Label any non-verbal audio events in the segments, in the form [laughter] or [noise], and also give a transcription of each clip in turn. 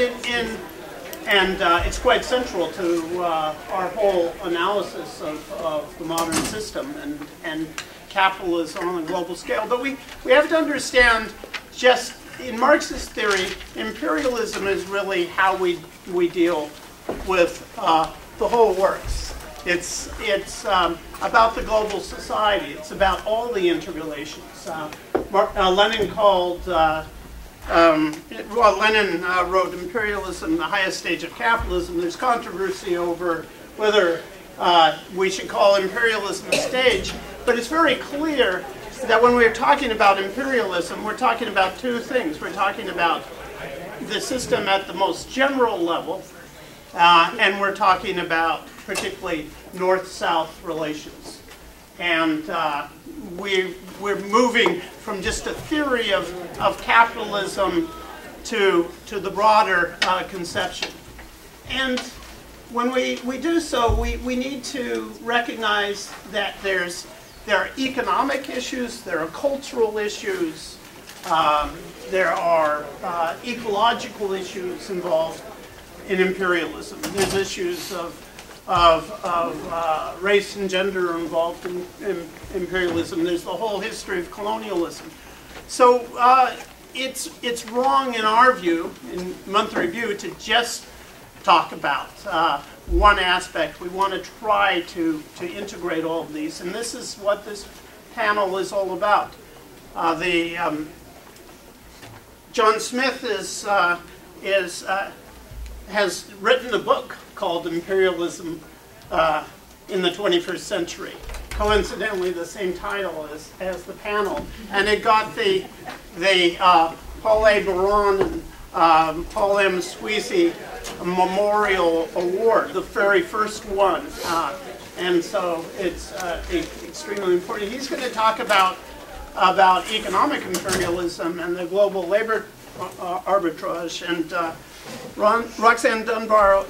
in, in and uh, it's quite central to uh, our whole analysis of, of the modern system and, and capitalism on a global scale. But we, we have to understand just in Marxist theory, imperialism is really how we, we deal with uh, the whole works. It's, it's um, about the global society. It's about all the interrelations. Uh, uh, Lenin called uh, um, Lenin uh, wrote Imperialism, the highest stage of capitalism. There's controversy over whether uh, we should call imperialism a stage, but it's very clear that when we're talking about imperialism, we're talking about two things. We're talking about the system at the most general level, uh, and we're talking about particularly north-south relations. And uh, we, we're moving from just a theory of, of capitalism to, to the broader uh, conception. And when we, we do so, we, we need to recognize that there's, there are economic issues, there are cultural issues, um, there are uh, ecological issues involved in imperialism. There's issues of of, of uh, race and gender involved in, in, imperialism. There's the whole history of colonialism. So uh, it's, it's wrong in our view, in Monthly Review, to just talk about uh, one aspect. We want to try to, to integrate all of these. And this is what this panel is all about. Uh, the um, John Smith is, uh, is, uh, has written a book called Imperialism uh, in the 21st Century. Coincidentally, the same title as, as the panel. And it got the, the uh, Paul A. Baran and um, Paul M. Sweezy Memorial Award, the very first one. Uh, and so it's uh, extremely important. He's going to talk about about economic imperialism and the global labor uh, arbitrage. And uh, Ron, Roxanne Dunbar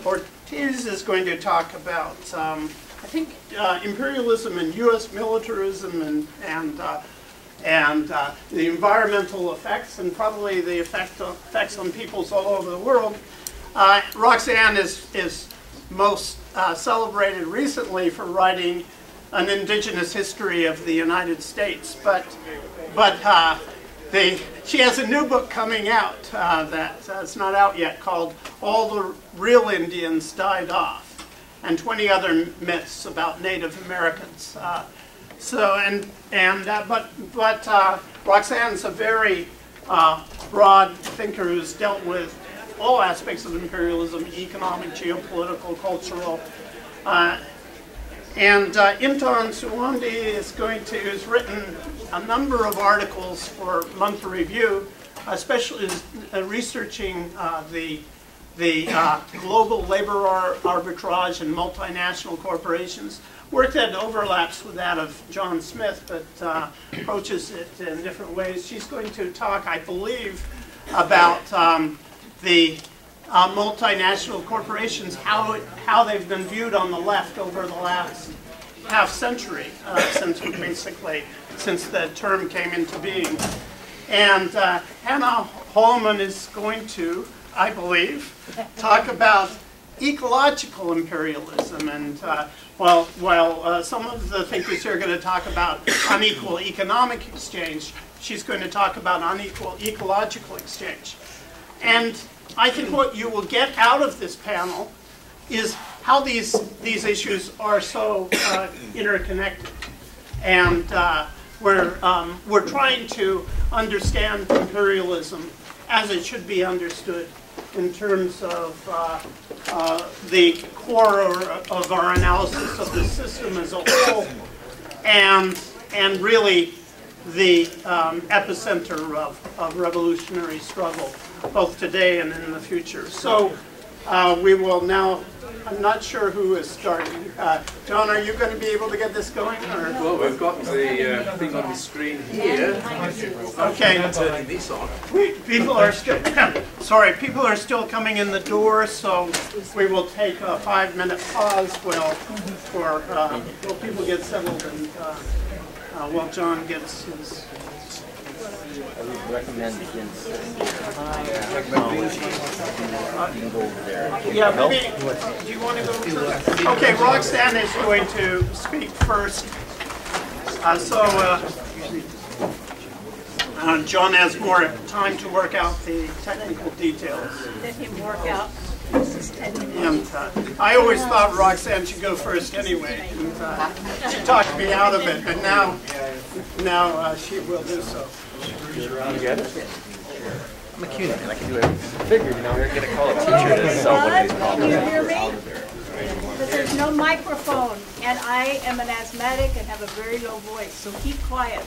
Ortiz is going to talk about, um, I think, uh, imperialism and U.S. militarism and, and, uh, and uh, the environmental effects and probably the effect of, effects on peoples all over the world. Uh, Roxanne is, is most uh, celebrated recently for writing an indigenous history of the United States, but, but uh, they, she has a new book coming out uh, that's uh, not out yet called All the Real Indians Died Off and 20 other myths about Native Americans. Uh, so, and, and uh, but, but uh, Roxanne's a very uh, broad thinker who's dealt with all aspects of imperialism, economic, geopolitical, cultural, and uh, Suwandi is going to, has written a number of articles for Monthly Review, especially uh, researching uh, the, the uh, global labor ar arbitrage and multinational corporations. Work that overlaps with that of John Smith, but uh, approaches it in different ways. She's going to talk, I believe, about um, the uh, multinational corporations, how, it, how they've been viewed on the left over the last half century, uh, since basically, since the term came into being. And uh, Hannah Holleman is going to, I believe, talk about ecological imperialism. And uh, well, while uh, some of the thinkers here are going to talk about unequal economic exchange, she's going to talk about unequal ecological exchange. And I think what you will get out of this panel is how these, these issues are so uh, interconnected. And uh, we're, um, we're trying to understand imperialism as it should be understood in terms of uh, uh the core of our analysis of the system as a whole and, and really the um, epicenter of, of revolutionary struggle, both today and in the future. So uh, we will now, I'm not sure who is starting. Uh, John, are you going to be able to get this going? Or? Well, we've got the uh, thing on the screen here. Okay. Turning this on. People are still, [laughs] sorry, people are still coming in the door, so we will take a five-minute pause while, for, uh, while people get settled and uh, uh, while John gets his I would recommend against technology. You can go over there. Yeah, maybe, do you want to go? Okay, Roxanne is going to speak first. Uh, So, uh, uh, John has more time to work out the technical details. Let him work out. This is technical. And uh, I always thought Roxanne should go first anyway. And, uh, She talked me out of it, but now, now uh, she will do so. It? I'm a CUNY man. I can do everything. Figured, you know, we're gonna call a teacher to solve one of these Can you problems. hear me? Because there's no microphone, and I am an asthmatic and have a very low voice, so keep quiet.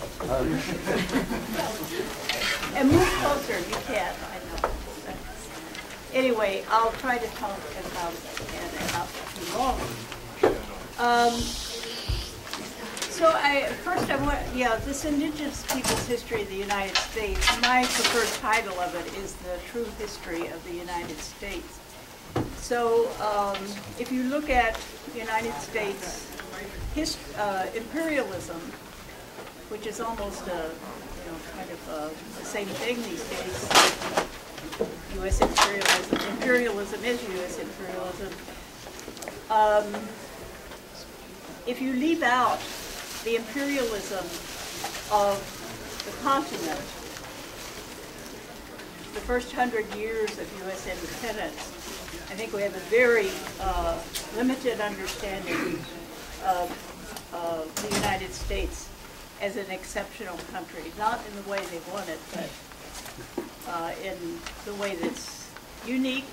And move closer, you can't. I know. Anyway, I'll try to talk as loud as I can and not too long. Um, So I, first I want, yeah, this Indigenous Peoples' History of the United States, my preferred title of it is The True History of the United States. So, um, if you look at United States his, uh, imperialism, which is almost a, you know, kind of uh the same thing these days. U.S. imperialism, imperialism is U.S. imperialism. Um, if you leave out the imperialism of the continent, the first hundred years of U.S. independence, I think we have a very uh, limited understanding of, of the United States as an exceptional country, not in the way they want it, but uh, in the way that's unique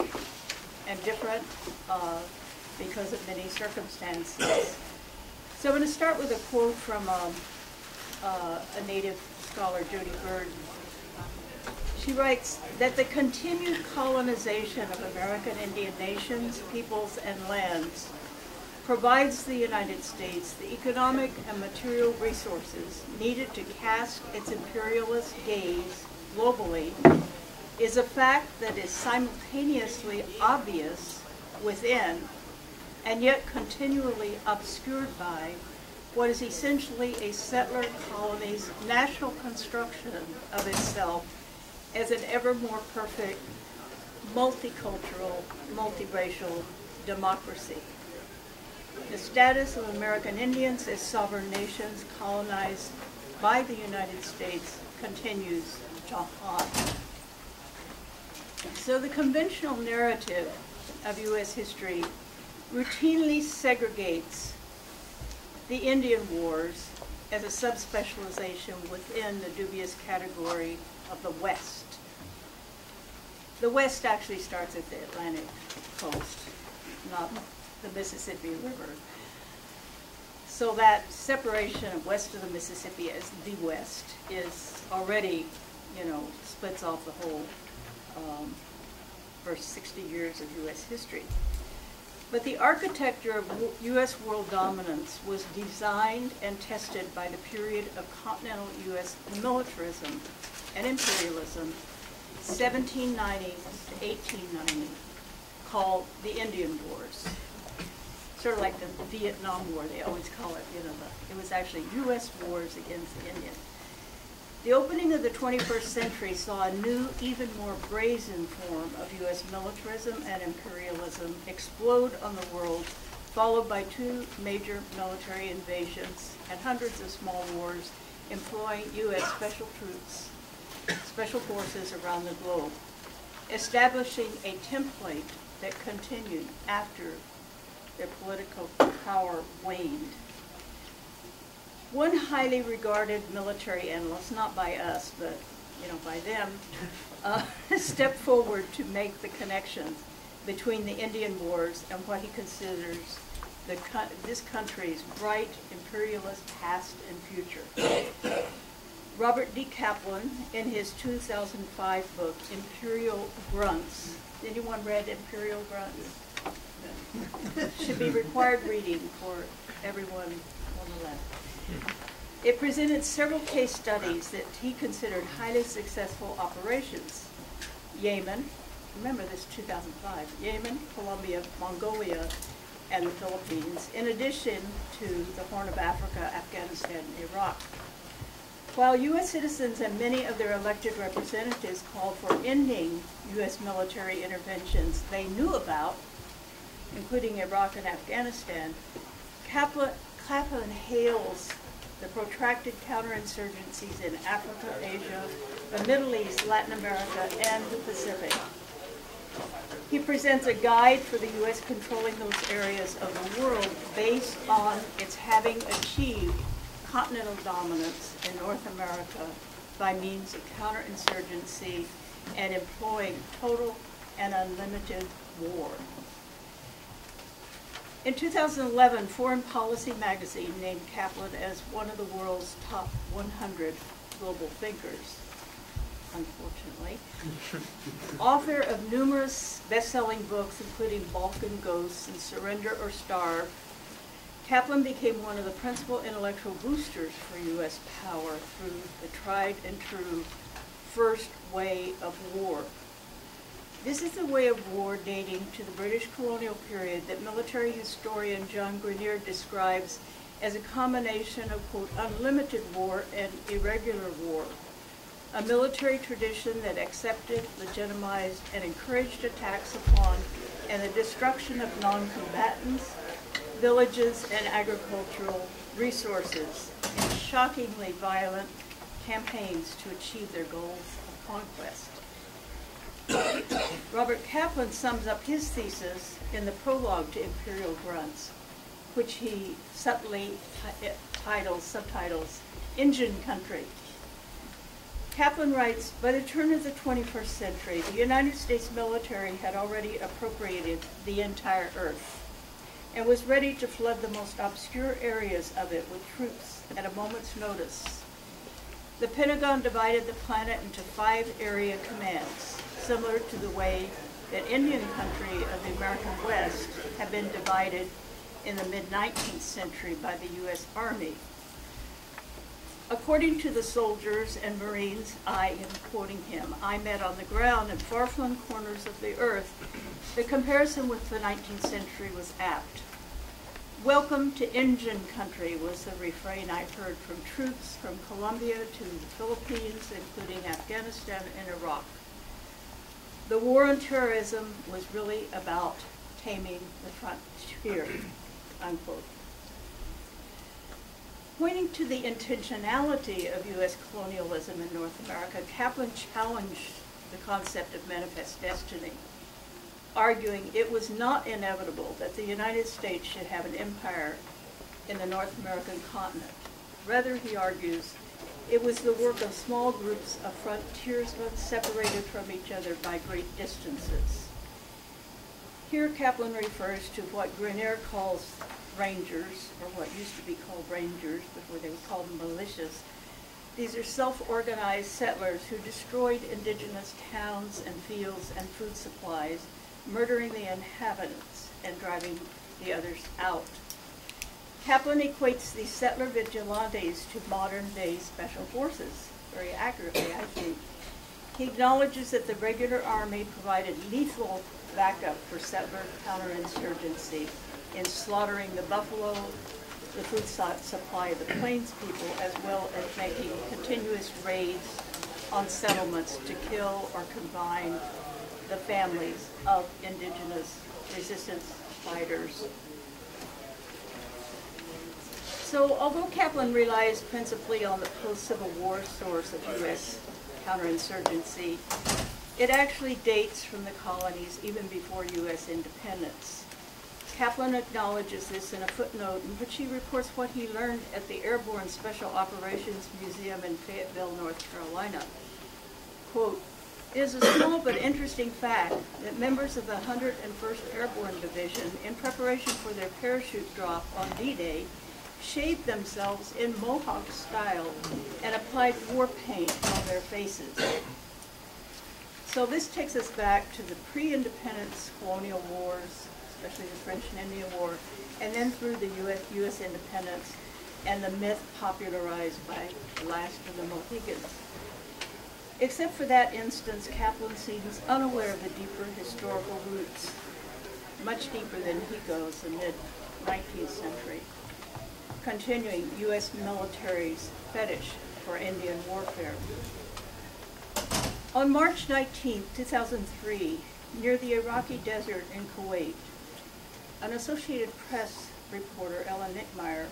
and different uh, because of many circumstances. So I'm going to start with a quote from um, uh, a native scholar, Jodi Byrd. She writes that the continued colonization of American Indian nations, peoples, and lands provides the United States the economic and material resources needed to cast its imperialist gaze globally is a fact that is simultaneously obvious within and yet continually obscured by what is essentially a settler colony's national construction of itself as an ever more perfect, multicultural, multiracial democracy. The status of American Indians as sovereign nations colonized by the United States continues to haunt. So the conventional narrative of U.S. history routinely segregates the Indian Wars as a subspecialization within the dubious category of the West. The West actually starts at the Atlantic coast, not the Mississippi River. So that separation of west of the Mississippi as the West is already, you know, splits off the whole um, first 60 years of U.S. history. But the architecture of U.S. world dominance was designed and tested by the period of continental U.S. militarism and imperialism, 1790 to 1890, called the Indian Wars. Sort of like the Vietnam War, they always call it, you know, the, it was actually U.S. wars against the Indians. The opening of the 21st century saw a new, even more brazen form of U.S. militarism and imperialism explode on the world, followed by two major military invasions and hundreds of small wars employing U.S. special troops, special forces around the globe, establishing a template that continued after their political power waned. One highly regarded military analyst, not by us, but, you know, by them, uh, [laughs] stepped forward to make the connections between the Indian Wars and what he considers the, this country's bright imperialist past and future. Robert D. Kaplan, in his 2005 book, Imperial Grunts, anyone read Imperial Grunts? Should be required reading for everyone on the left. It presented several case studies that he considered highly successful operations. Yemen, remember this 2005, Yemen, Colombia, Mongolia, and the Philippines, in addition to the Horn of Africa, Afghanistan, and Iraq. While U.S. citizens and many of their elected representatives called for ending U.S. military interventions they knew about, including Iraq and Afghanistan, Kaplan, Kaplan hails the protracted counterinsurgencies in Africa, Asia, the Middle East, Latin America, and the Pacific. He presents a guide for the U.S. controlling those areas of the world based on its having achieved continental dominance in North America by means of counterinsurgency and employing total and unlimited war. In 2011, Foreign Policy magazine named Kaplan as one of the world's top 100 global thinkers, unfortunately. [laughs] Author of numerous best-selling books, including Balkan Ghosts and Surrender or Starve, Kaplan became one of the principal intellectual boosters for U.S. power through the tried and true first way of war. This is the way of war dating to the British colonial period that military historian John Grenier describes as a combination of, quote, unlimited war and irregular war, a military tradition that accepted, legitimized, and encouraged attacks upon and the destruction of non-combatants, villages, and agricultural resources in shockingly violent campaigns to achieve their goals of conquest. Robert Kaplan sums up his thesis in the prologue to Imperial Grunts, which he subtly ti- titles, subtitles, Injun Country. Kaplan writes, by the turn of the 21st century, the United States military had already appropriated the entire earth and was ready to flood the most obscure areas of it with troops at a moment's notice. The Pentagon divided the planet into five area commands, similar to the way that Indian country of the American West had been divided in the mid-19th century by the U.S. Army. According to the soldiers and Marines, I am quoting him, I met on the ground in far-flung corners of the earth, the comparison with the 19th century was apt. Welcome to Indian country was the refrain I heard from troops from Colombia to the Philippines, including Afghanistan and Iraq. The war on terrorism was really about taming the frontier, unquote. Pointing to the intentionality of U.S. colonialism in North America, Kaplan challenged the concept of manifest destiny, arguing it was not inevitable that the United States should have an empire in the North American continent. Rather, he argues, it was the work of small groups of frontiersmen separated from each other by great distances. Here Kaplan refers to what Grenier calls rangers, or what used to be called rangers before they were called militias. These are self-organized settlers who destroyed indigenous towns and fields and food supplies, murdering the inhabitants and driving the others out. Kaplan equates these settler vigilantes to modern-day special forces, very accurately, I think. He acknowledges that the regular army provided lethal backup for settler counterinsurgency in slaughtering the buffalo, the food su- supply of the plains people, as well as making continuous raids on settlements to kill or combine the families of indigenous resistance fighters. So although Kaplan relies principally on the post-Civil War source of U.S. counterinsurgency, it actually dates from the colonies even before U.S. independence. Kaplan acknowledges this in a footnote in which he reports what he learned at the Airborne Special Operations Museum in Fayetteville, North Carolina. Quote, it is a small but interesting fact that members of the 101st Airborne Division, in preparation for their parachute drop on D-Day, shaved themselves in Mohawk style and applied war paint on their faces. So this takes us back to the pre-independence colonial wars, especially the French and Indian War, and then through the US, US independence and the myth popularized by the last of the Mohicans. Except for that instance, Kaplan seems unaware of the deeper historical roots, much deeper than he goes in mid-19th century. Continuing, U.S. military's fetish for Indian warfare. On March 19, 2003, near the Iraqi desert in Kuwait, an Associated Press reporter, Ellen Nickmeyer,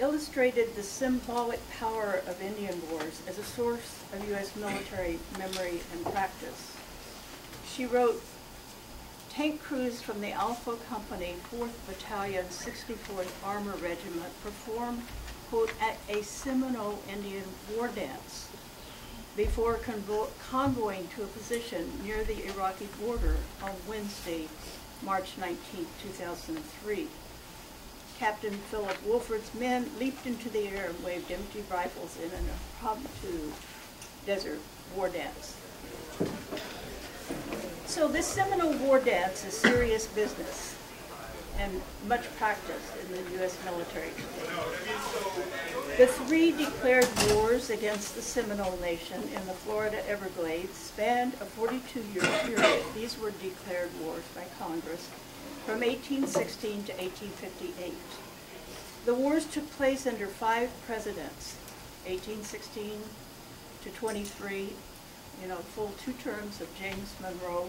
illustrated the symbolic power of Indian wars as a source of U.S. military memory and practice. She wrote, tank crews from the Alpha Company, 4th Battalion, 64th Armor Regiment performed, quote, a, a Seminole Indian war dance before convo- convoying to a position near the Iraqi border on Wednesday, March 19, 2003. Captain Philip Wolford's men leaped into the air and waved empty rifles in an impromptu desert war dance. So this Seminole war dance is serious business and much practiced in the U.S. military today. The three declared wars against the Seminole Nation in the Florida Everglades spanned a 42-year period. These were declared wars by Congress from 1816 to 1858. The wars took place under five presidents, 1816 to 23, you know, full two terms of James Monroe,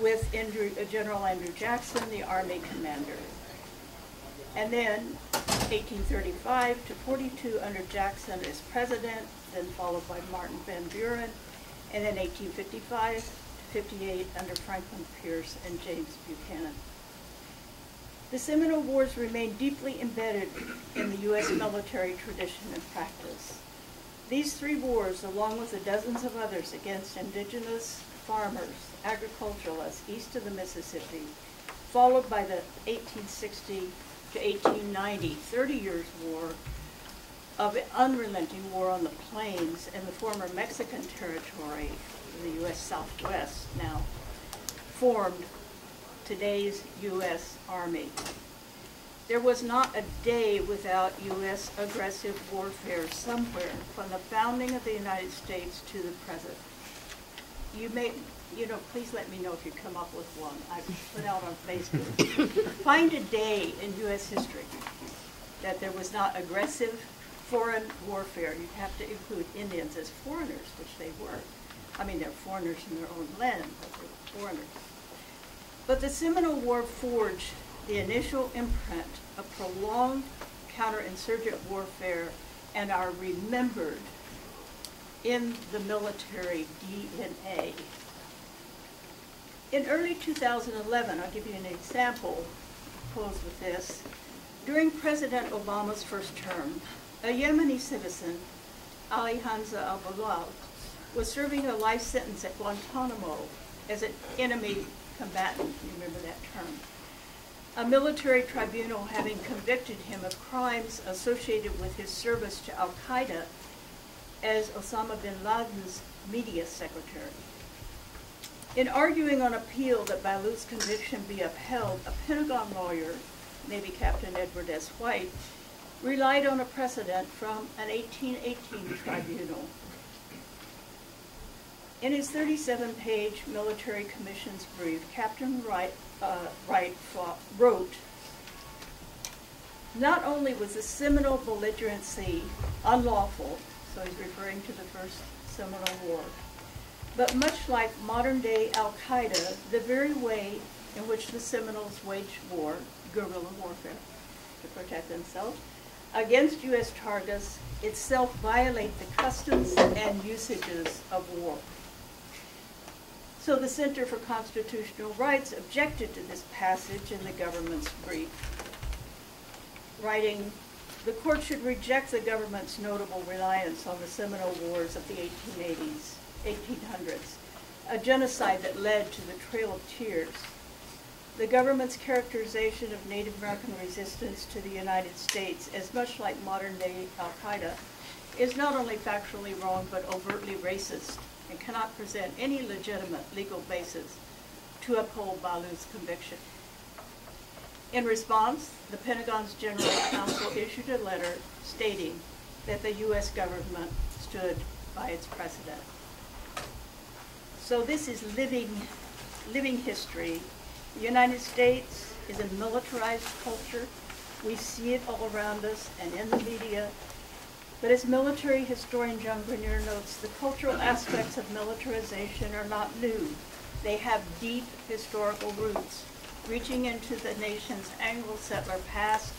with Andrew, uh, General Andrew Jackson, the Army commander. And then 1835 to 42 under Jackson as president, then followed by Martin Van Buren, and then 1855 to 58 under Franklin Pierce and James Buchanan. The Seminole Wars remain deeply embedded in the U.S. military tradition and practice. These three wars, along with the dozens of others against indigenous farmers, agriculturalists east of the Mississippi, followed by the 1860 to 1890 30 years war of unrelenting war on the plains and the former Mexican territory, the U.S. Southwest now, formed today's U.S. Army. There was not a day without U.S. aggressive warfare somewhere from the founding of the United States to the present. You may, you know, please let me know if you come up with one. I put out on Facebook. [laughs] Find a day in U.S. history that there was not aggressive foreign warfare. You have to include Indians as foreigners, which they were. I mean, they're foreigners in their own land, but they were foreigners. But the Seminole War forged the initial imprint of prolonged counterinsurgent warfare and are remembered in the military DNA. In early 2011, I'll give you an example, close with this. During President Obama's first term, a Yemeni citizen, Ali Hamza al-Bahlul, was serving a life sentence at Guantanamo as an enemy combatant, you remember that term. A military tribunal having convicted him of crimes associated with his service to Al-Qaeda as Osama bin Laden's media secretary. In arguing on appeal that Bahlul's conviction be upheld, a Pentagon lawyer, Navy Captain Edward S. White, relied on a precedent from an 1818 tribunal. In his 37-page military commissions brief, Captain Wright, uh, Wright wrote, not only was the Seminole belligerency unlawful, so he's referring to the First Seminole War, but much like modern-day Al-Qaeda, the very way in which the Seminoles waged war, guerrilla warfare, to protect themselves, against U.S. targets itself violate the customs and usages of war. So the Center for Constitutional Rights objected to this passage in the government's brief, writing, the court should reject the government's notable reliance on the Seminole Wars of the 1880s, 1800s, a genocide that led to the Trail of Tears. The government's characterization of Native American resistance to the United States as much like modern-day Al-Qaeda is not only factually wrong, but overtly racist and cannot present any legitimate legal basis to uphold Bahlul's conviction. In response, the Pentagon's General Counsel issued a letter stating that the U.S. government stood by its precedent. So this is living, living history. The United States is a militarized culture. We see it all around us and in the media. But as military historian John Grenier notes, the cultural aspects of militarization are not new. They have deep historical roots, reaching into the nation's Anglo-settler past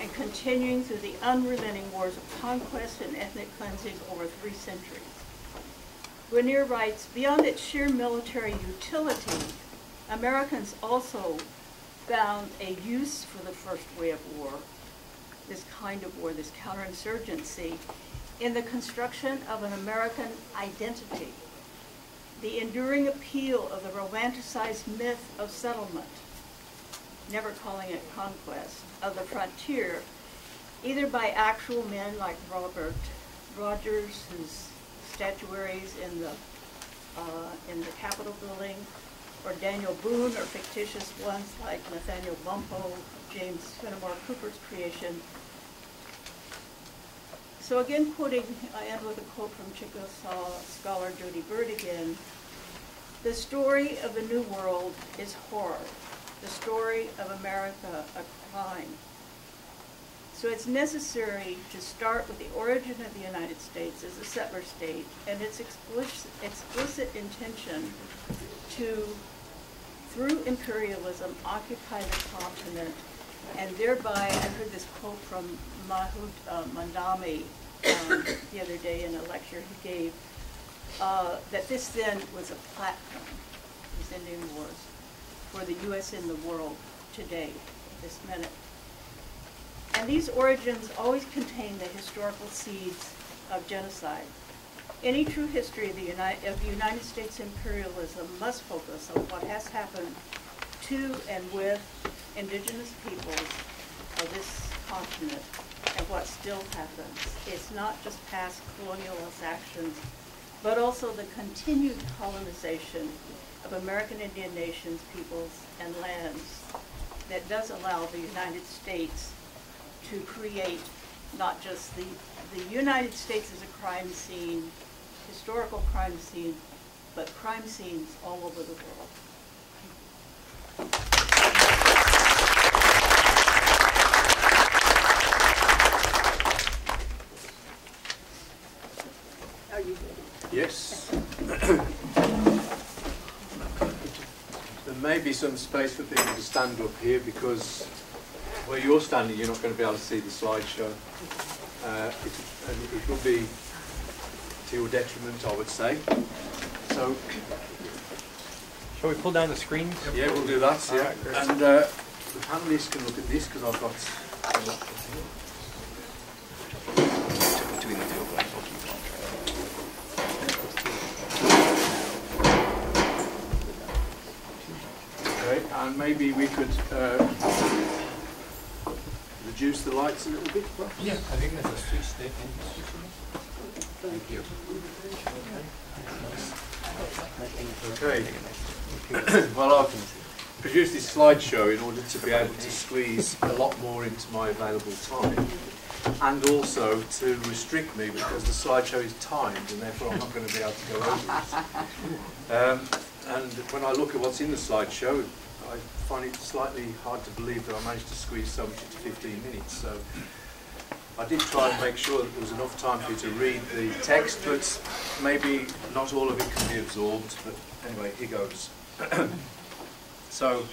and continuing through the unrelenting wars of conquest and ethnic cleansing over three centuries. Grenier writes, beyond its sheer military utility, Americans also found a use for the first way of war, this kind of war, this counterinsurgency, in the construction of an American identity, the enduring appeal of the romanticized myth of settlement, never calling it conquest, of the frontier, either by actual men like Robert Rogers, whose statuaries in the, uh, in the Capitol building, or Daniel Boone, or fictitious ones like Nathaniel Bumppo, James Fenimore Cooper's creation. So again, quoting, I end with a quote from Chickasaw scholar Jodi Byrd again. The story of the New World is horror. The story of America, a crime. So it's necessary to start with the origin of the United States as a settler state and its explicit, explicit intention to, through imperialism, occupy the continent and thereby, I heard this quote from Mahmood uh, Mamdani um, the other day in a lecture he gave, uh, that this then was a platform, these Indian Wars, for the U.S. in the world today, this minute. And these origins always contain the historical seeds of genocide. Any true history of the, United, of the United States imperialism must focus on what has happened to and with indigenous peoples of this continent and what still happens. It's not just past colonialist actions, but also the continued colonization of American Indian nations, peoples, and lands that does allow the United States to create not just the, the United States as a crime scene, historical crime scene, but crime scenes all over the world. Are you ready? Yes. there may be some space for people to stand up here because where you're standing, you're not going to be able to see the slideshow. Uh, it, and it will be to your detriment, I would say. So, Shall we pull down the screens? yeah, we'll do that. Yeah. Alright, great. And uh, the panelists can look at this because I've got. Between the two of us, we'll keep on Okay, and maybe we could uh, reduce the lights a little bit. perhaps? Yeah, I think that's a street statement. Thank you. Okay. [coughs] well, I've produced this slideshow in order to be able to squeeze a lot more into my available time and also to restrict me because the slideshow is timed and therefore I'm not going to be able to go over it. [laughs] Um, and when I look at what's in the slideshow, I find it slightly hard to believe that I managed to squeeze so much into 15 minutes. So I did try and make sure that there was enough time for you to read the text, but maybe not all of it can be absorbed. But anyway, here goes. [clears throat] so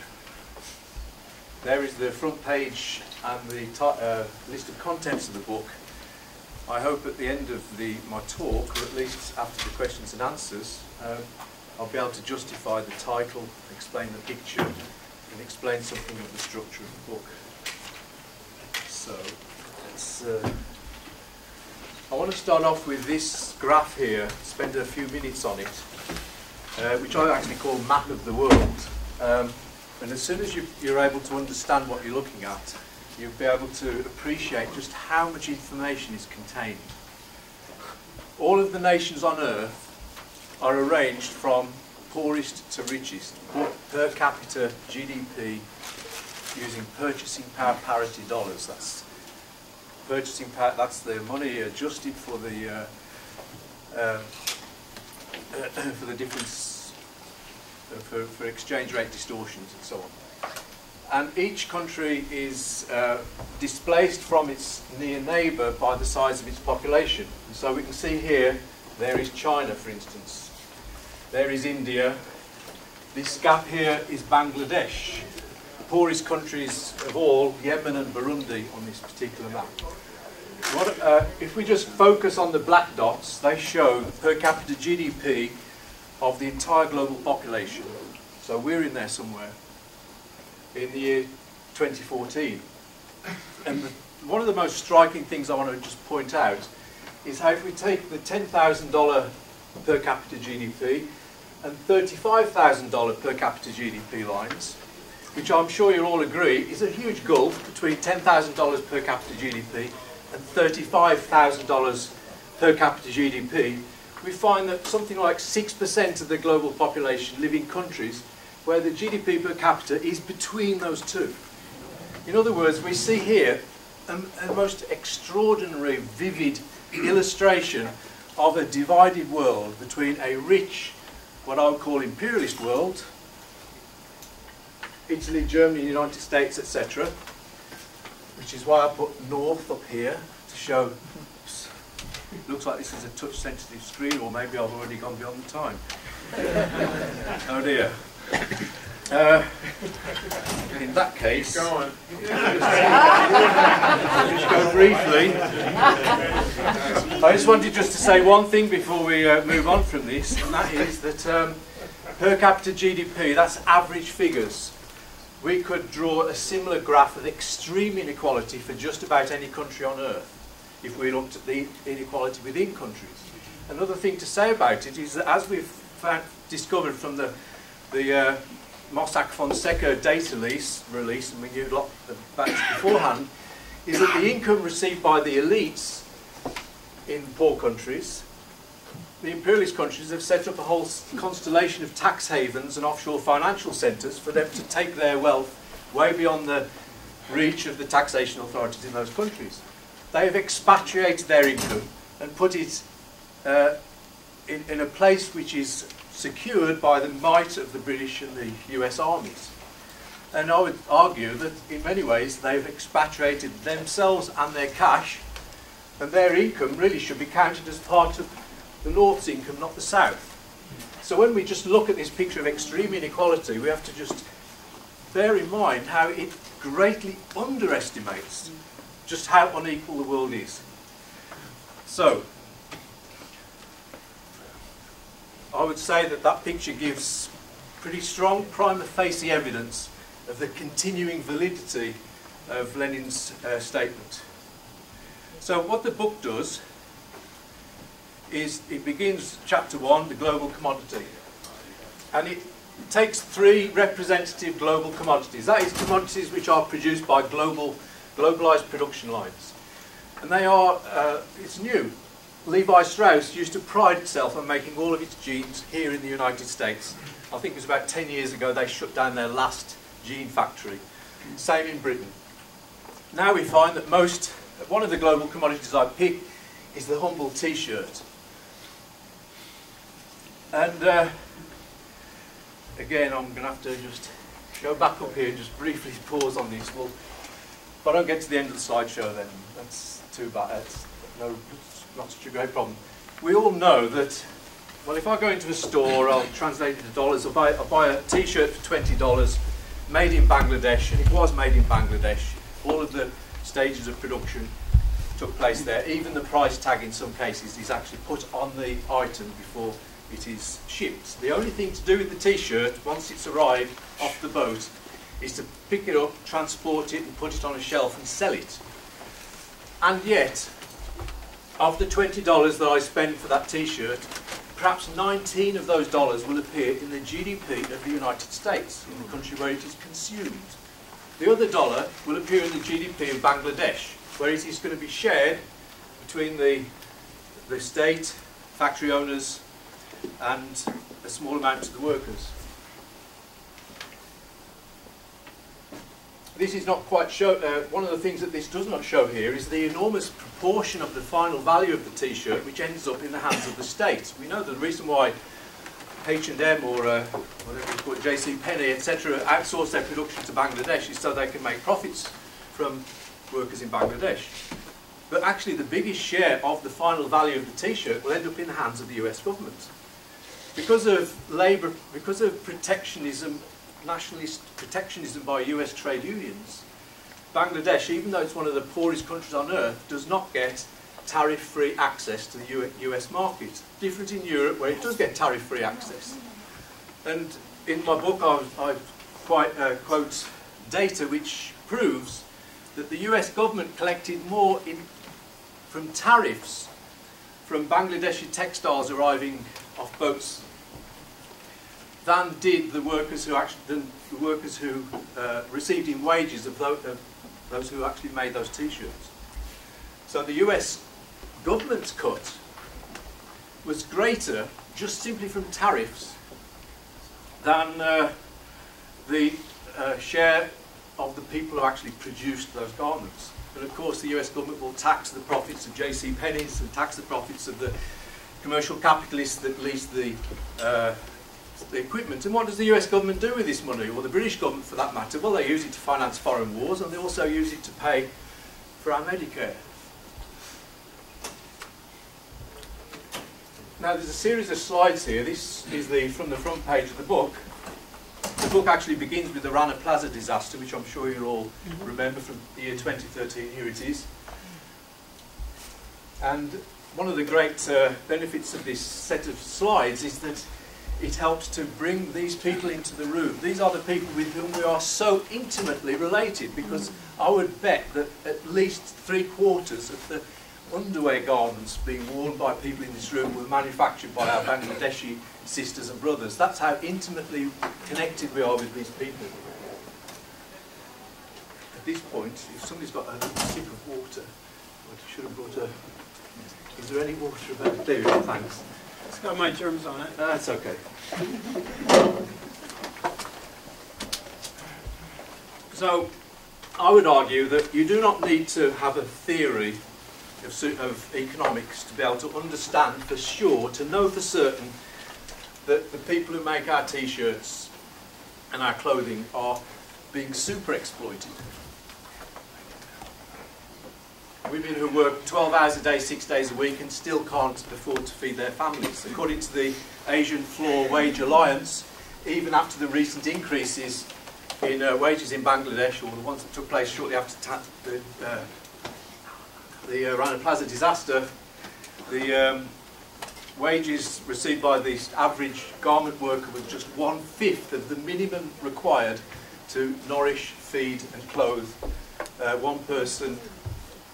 there is the front page and the uh, list of contents of the book. I hope at the end of the, my talk, or at least after the questions and answers, uh, I'll be able to justify the title, explain the picture, and explain something of the structure of the book. So, let's, uh, I want to start off with this graph here, spend a few minutes on it, uh, which I actually call Map of the World. Um, and as soon as you, you're able to understand what you're looking at, you'll be able to appreciate just how much information is contained. All of the nations on Earth are arranged from poorest to richest, per capita GDP using purchasing power parity dollars. That's purchasing power, that's the money adjusted for the uh, um, [clears throat] for the difference uh, for, for exchange rate distortions and so on. and each country is uh, displaced from its near neighbour by the size of its population. And so we can see here, there is China, for instance. There is India. This gap here is Bangladesh. The poorest countries of all, Yemen and Burundi, on this particular map. What, uh, if we just focus on the black dots, they show the per capita GDP of the entire global population. So we're in there somewhere in the year 2014. And the, one of the most striking things I want to just point out is how if we take the $10,000 per capita GDP and $35,000 per capita GDP lines, which I'm sure you'll all agree is a huge gulf between $10,000 per capita GDP and $35,000 per capita GDP, we find that something like 6% of the global population live in countries where the GDP per capita is between those two. In other words, we see here a, a most extraordinary, vivid illustration of a divided world between a rich, what I would call imperialist world, Italy, Germany, United States, etc., which is why I put north up here to show, oops, looks like this is a touch sensitive screen or maybe I've already gone beyond the time. [laughs] oh dear. Uh, in that case, Going. [laughs] just go briefly. [laughs] I just wanted just to say one thing before we uh, move on from this, and that is that um, per capita GDP, that's average figures. We could draw a similar graph of extreme inequality for just about any country on earth if we looked at the inequality within countries. Another thing to say about it is that as we've found, discovered from the, the uh, Mossack Fonseca data release, release, and we knew a lot about this beforehand, is that the income received by the elites in poor countries, the imperialist countries have set up a whole constellation of tax havens and offshore financial centres for them to take their wealth way beyond the reach of the taxation authorities in those countries. They have expatriated their income and put it uh, in, in a place which is secured by the might of the British and the US armies. And I would argue that in many ways they've expatriated themselves and their cash, and their income really should be counted as part of the North's income, not the South. So when we just look at this picture of extreme inequality, we have to just bear in mind how it greatly underestimates just how unequal the world is. So, I would say that that picture gives pretty strong prima facie evidence of the continuing validity of Lenin's uh, statement. So what the book does is it begins chapter one, the global commodity. And it takes three representative global commodities. That is commodities which are produced by global, globalized production lines. And they are, uh, it's new. Levi Strauss used to pride itself on making all of its jeans here in the United States. I think it was about 10 years ago they shut down their last jean factory. Same in Britain. Now we find that most, one of the global commodities I pick is the humble t-shirt. And uh, again, I'm going to have to just go back up here and just briefly pause on this. Well, if I don't get to the end of the slideshow then, that's too bad. That's no, not such a great problem. We all know that, well, if I go into a store, I'll translate it to dollars, I'll buy, I'll buy a t-shirt for $20, made in Bangladesh, and it was made in Bangladesh. All of the stages of production took place there. Even the price tag in some cases is actually put on the item before it is shipped. The only thing to do with the t-shirt, once it's arrived off the boat, is to pick it up, transport it and put it on a shelf and sell it. And yet, of the $20 that I spend for that t-shirt, perhaps 19 of those dollars will appear in the GDP of the United States, in the country where it is consumed. The other dollar will appear in the GDP of Bangladesh, where it is going to be shared between the, the state, factory owners, and a small amount to the workers. This is not quite show. Uh, one of the things that this does not show here is the enormous proportion of the final value of the T-shirt, which ends up in the hands of the state. We know the reason why H&M or uh, whatever you call it, J.C. Penney, etc., outsource their production to Bangladesh so they can make profits from workers in Bangladesh. But actually, the biggest share of the final value of the T-shirt will end up in the hands of the U.S. government because of labour, because of protectionism, nationalist protectionism by U.S. trade unions. Bangladesh, even though it's one of the poorest countries on earth, does not get tariff-free access to the US market. Different in Europe, where it does get tariff-free access. And in my book, I, I quite uh, quote data which proves that the US government collected more in, from tariffs from Bangladeshi textiles arriving off boats than did the workers who actually than the workers who uh, received in wages of those, of those who actually made those t-shirts. So the US government's cut was greater just simply from tariffs than uh, the uh, share of the people who actually produced those garments. But of course the US government will tax the profits of J.C. Penney's and tax the profits of the commercial capitalists that lease the, uh, the equipment. And what does the US government do with this money, or the British government for that matter? Well, they use it to finance foreign wars and they also use it to pay for our Medicare. Now there's a series of slides here. This is the from the front page of the book. The book actually begins with the Rana Plaza disaster, which I'm sure you'll all remember from the year 2013. Here it is. And one of the great uh, benefits of this set of slides is that it helps to bring these people into the room. These are the people with whom we are so intimately related because I would bet that at least three quarters of the underwear garments being worn by people in this room were manufactured by our Bangladeshi sisters and brothers. That's how intimately connected we are with these people. At this point, if somebody's got a sip of water, I should have brought a... Is there any water about there? Thanks. It's got my germs on it. That's okay. So, I would argue that you do not need to have a theory of, of, economics to be able to understand for sure, to know for certain that the people who make our t-shirts and our clothing are being super exploited. Women who work 12 hours a day, six days a week and still can't afford to feed their families. According to the Asian Floor Wage Alliance, even after the recent increases in uh, wages in Bangladesh, or the ones that took place shortly after the uh, the uh, Rana Plaza disaster, the um, wages received by the average garment worker was just one-fifth of the minimum required to nourish, feed and clothe uh, one person,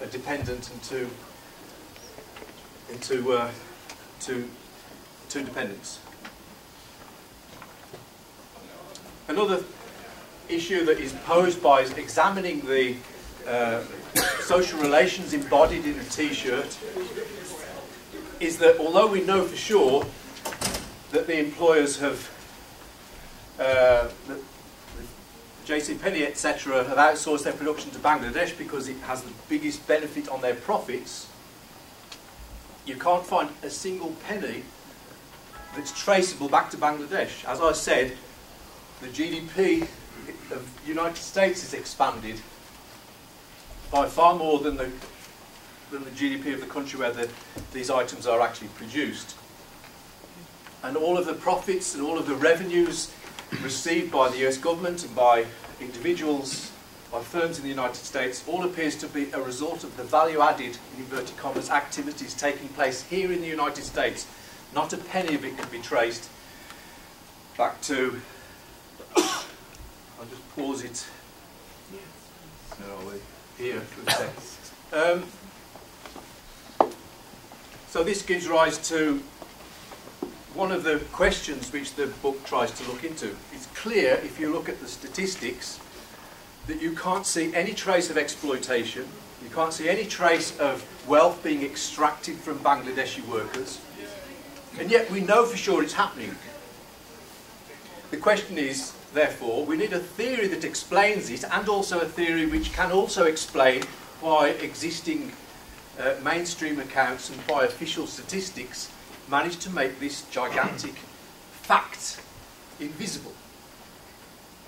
a dependent and two, into uh, two, two dependents. Another issue that is posed by examining the uh, social relations embodied in a t-shirt is that although we know for sure that the employers have uh, JC Penney etc have outsourced their production to Bangladesh because it has the biggest benefit on their profits you can't find a single penny that's traceable back to Bangladesh. As I said the GDP of the United States is expanded by far more than the, than the GDP of the country where the, these items are actually produced. And all of the profits and all of the revenues received by the US government and by individuals, by firms in the United States, all appears to be a result of the value added, in inverted commas, activities taking place here in the United States. Not a penny of it can be traced back to, [coughs] I'll just pause it. Where are we? Here um, so this gives rise to one of the questions which the book tries to look into. It's clear if you look at the statistics that you can't see any trace of exploitation, you can't see any trace of wealth being extracted from Bangladeshi workers, and yet we know for sure it's happening. The question is, Therefore, we need a theory that explains it and also a theory which can also explain why existing uh, mainstream accounts and why official statistics manage to make this gigantic fact invisible.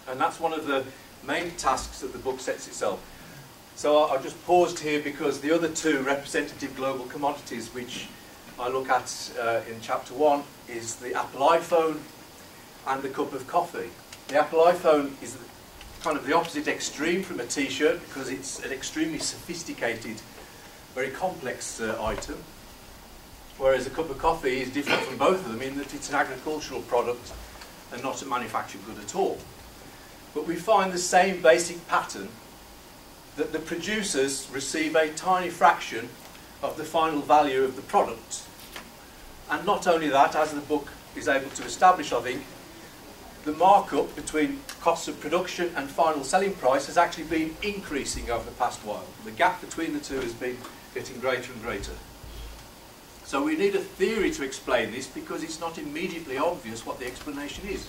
And that's one of the main tasks that the book sets itself. So I- I've just paused here because the other two representative global commodities which I look at uh, in chapter one is the Apple iPhone and the cup of coffee. The Apple iPhone is kind of the opposite extreme from a t-shirt because it's an extremely sophisticated, very complex uh, item. Whereas a cup of coffee is different from both of them in that it's an agricultural product and not a manufactured good at all. But we find the same basic pattern that the producers receive a tiny fraction of the final value of the product. And not only that, as the book is able to establish, I think, the markup between costs of production and final selling price has actually been increasing over the past while. The gap between the two has been getting greater and greater. So we need a theory to explain this because it's not immediately obvious what the explanation is.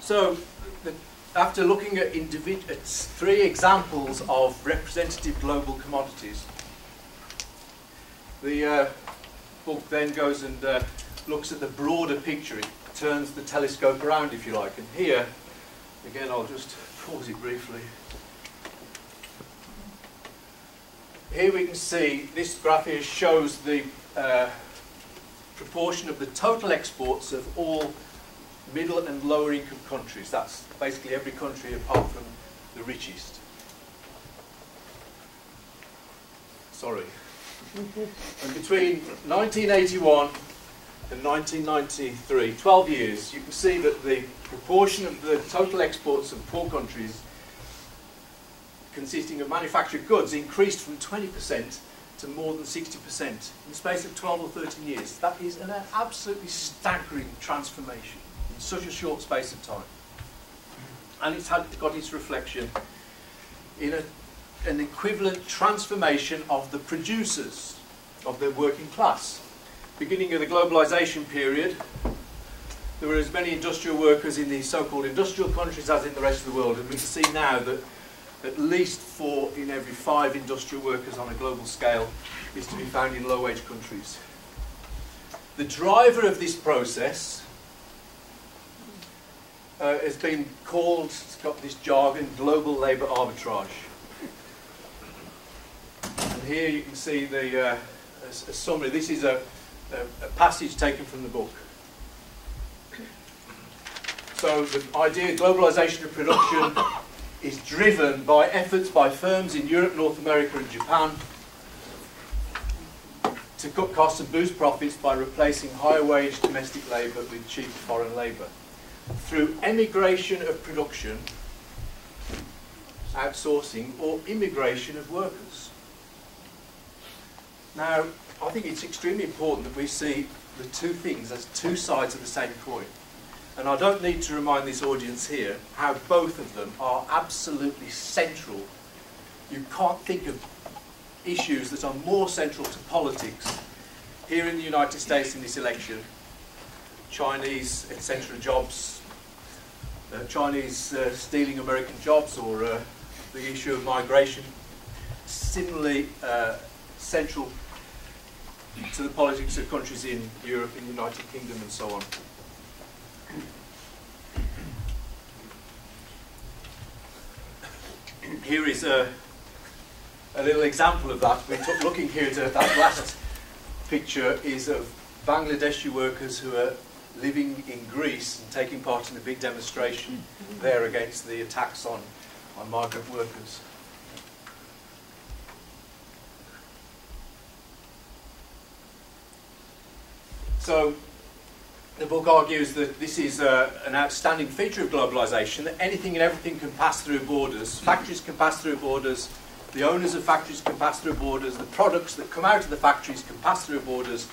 So, the, after looking at, at three examples of representative global commodities, the uh, book then goes and uh, looks at the broader picture. It turns the telescope around, if you like. And here, again, I'll just pause it briefly. Here we can see this graph here shows the uh, proportion of the total exports of all middle and lower income countries. That's basically every country apart from the richest. Sorry. [laughs] and between 1981 and 1993, 12 years, you can see that the proportion of the total exports of poor countries consisting of manufactured goods increased from 20% to more than 60% in the space of 12 or 13 years. That is an absolutely staggering transformation in such a short space of time. And it's had, got its reflection in a, an equivalent transformation of the producers of the working class. Beginning of the globalization period, there were as many industrial workers in the so-called industrial countries as in the rest of the world, and we can see now that at least four in every five industrial workers on a global scale is to be found in low-wage countries. The driver of this process uh, has been called, it's got this jargon, global labour arbitrage. And here you can see the uh, a, a summary. This is a, a, a passage taken from the book. So the idea, of globalisation of production, is driven by efforts by firms in Europe, North America and Japan to cut costs and boost profits by replacing higher wage domestic labour with cheap foreign labour. Through emigration of production, outsourcing or immigration of workers. Now, I think it's extremely important that we see the two things as two sides of the same coin. And I don't need to remind this audience here how both of them are absolutely central. You can't think of issues that are more central to politics here in the United States in this election. Chinese, etc., jobs, uh, Chinese uh, stealing American jobs, or uh, the issue of migration. Similarly, uh, central to the politics of countries in Europe, in the United Kingdom, and so on. Here is a, a little example of that. We took looking here to that last picture is of Bangladeshi workers who are living in Greece and taking part in a big demonstration there against the attacks on, on migrant workers. So the book argues that this is uh, an outstanding feature of globalization, that anything and everything can pass through borders. Factories can pass through borders, the owners of factories can pass through borders, the products that come out of the factories can pass through borders,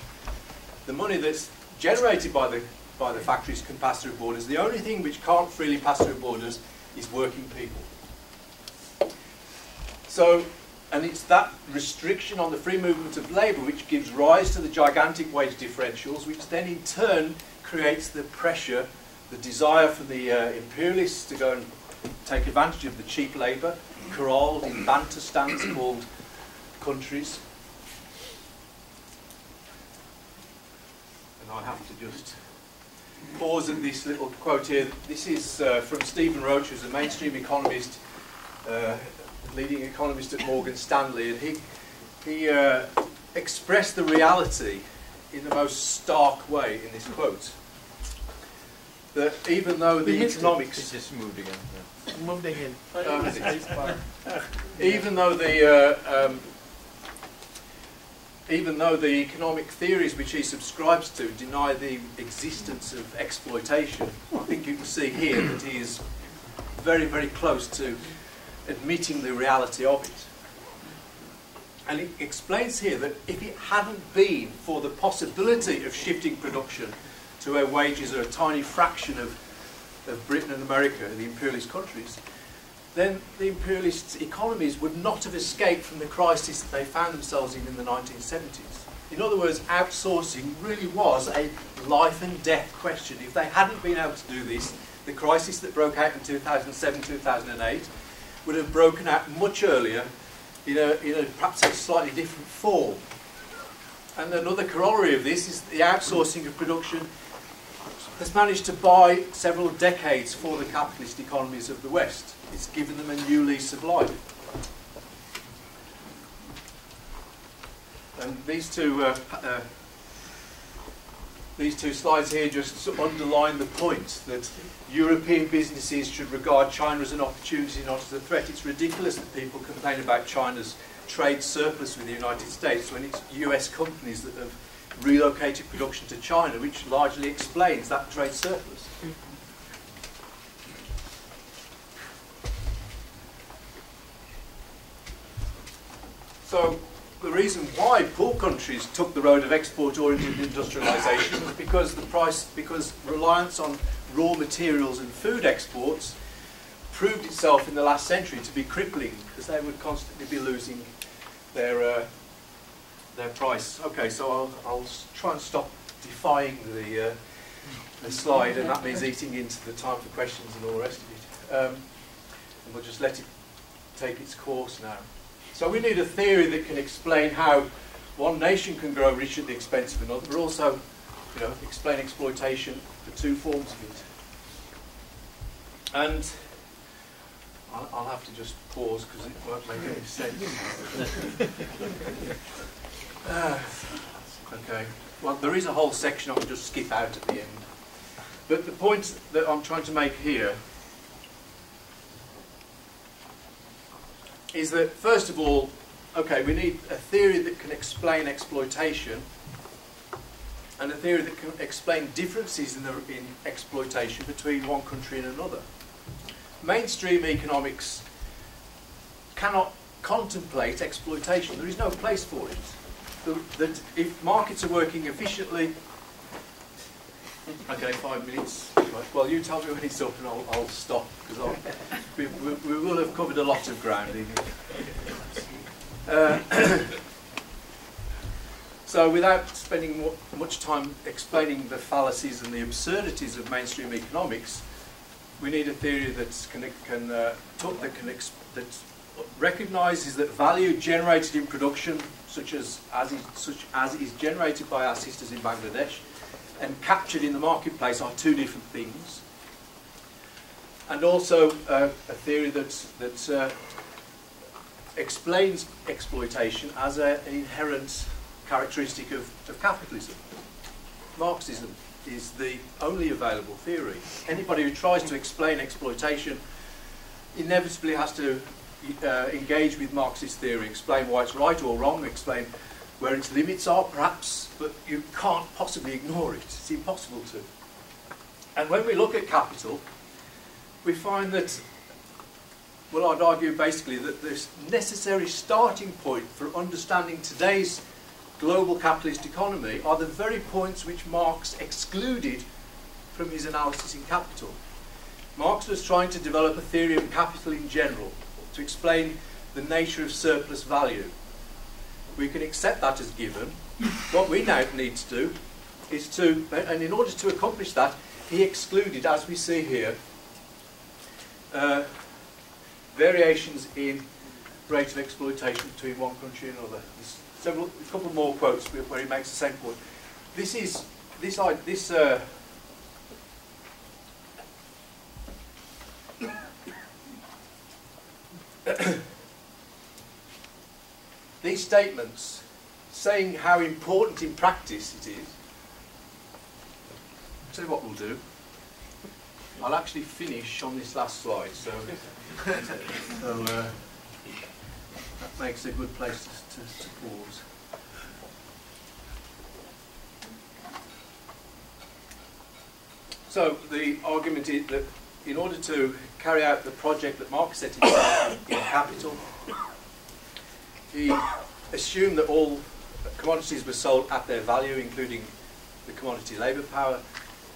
the money that's generated by the, by the factories can pass through borders. The only thing which can't freely pass through borders is working people. So, and it's that restriction on the free movement of labour which gives rise to the gigantic wage differentials, which then in turn creates the pressure, the desire for the uh, imperialists to go and take advantage of the cheap labour, corralled in banter bantustans called countries. And I have to just pause at this little quote here. This is uh, from Stephen Roach, who's a mainstream economist, uh, leading economist at Morgan Stanley, and he he uh, expressed the reality in the most stark way in this quote. That even though the economics It just moved again. Moved again. [laughs] Oh, [laughs] even though the uh, um, even though the economic theories which he subscribes to deny the existence of exploitation, I think you can see here that he is very, very close to admitting the reality of it. And he explains here that if it hadn't been for the possibility of shifting production to where wages are a tiny fraction of, of Britain and America, the imperialist countries, then the imperialist economies would not have escaped from the crisis that they found themselves in in the 1970s. In other words, outsourcing really was a life and death question. If they hadn't been able to do this, the crisis that broke out in 2007 2008 would have broken out much earlier in a, in a perhaps a slightly different form. And another corollary of this is the outsourcing of production has managed to buy several decades for the capitalist economies of the West. It's given them a new lease of life. And these two, uh, uh, these two slides here just underline the point that European businesses should regard China as an opportunity, not as a threat. It's ridiculous that people complain about China's trade surplus with the United States when it's US companies that have relocated production to China, which largely explains that trade surplus. So the reason why poor countries took the road of export-oriented industrialisation was because the price, because reliance on raw materials and food exports proved itself in the last century to be crippling because they would constantly be losing their uh, their price. Okay, so I'll, I'll try and stop defying the uh, the slide, and that means eating into the time for questions and all the rest of it. Um, and we'll just let it take its course now. So we need a theory that can explain how one nation can grow rich at the expense of another, but also, you know, explain exploitation, the two forms of it. And I'll, have to just pause because it won't make any sense. [laughs] Ah, okay. Well, there is a whole section I can just skip out at the end. But the point that I'm trying to make here is that, first of all, okay, we need a theory that can explain exploitation and a theory that can explain differences in, the, in exploitation between one country and another. Mainstream economics cannot contemplate exploitation. There is no place for it. The, that if markets are working efficiently, okay, five minutes. Well, you tell me when it's up and I'll, I'll stop because we, we, we will have covered a lot of ground. Uh, [coughs] so, without spending mu- much time explaining the fallacies and the absurdities of mainstream economics, we need a theory that can, can uh, talk, that can that recognises that value generated in production, such as as is, such as is generated by our sisters in Bangladesh, and captured in the marketplace, are two different things. And also uh, a theory that that uh, explains exploitation as a, an inherent characteristic of, of capitalism. Marxism is the only available theory. Anybody who tries to explain exploitation inevitably has to uh, engage with Marxist theory, explain why it's right or wrong, explain where its limits are, perhaps, but you can't possibly ignore it. It's impossible to. And when we look at capital, we find that, well, I'd argue basically that the necessary starting point for understanding today's global capitalist economy are the very points which Marx excluded from his analysis in Capital. Marx was trying to develop a theory of capital in general to explain the nature of surplus value. We can accept that as given. What we now need to do is to, and in order to accomplish that, he excluded, as we see here, uh, variations in rate of exploitation between one country and another. There's several, a couple more quotes where he makes the same point. This is this this. Uh, statements saying how important in practice it is, I'll tell you what we'll do. I'll actually finish on this last slide, so, [laughs] so uh, that makes a good place to, to, to pause. So the argument is that in order to carry out the project that Marx set himself [coughs] in capital, he assumed that all commodities were sold at their value, including the commodity labour power.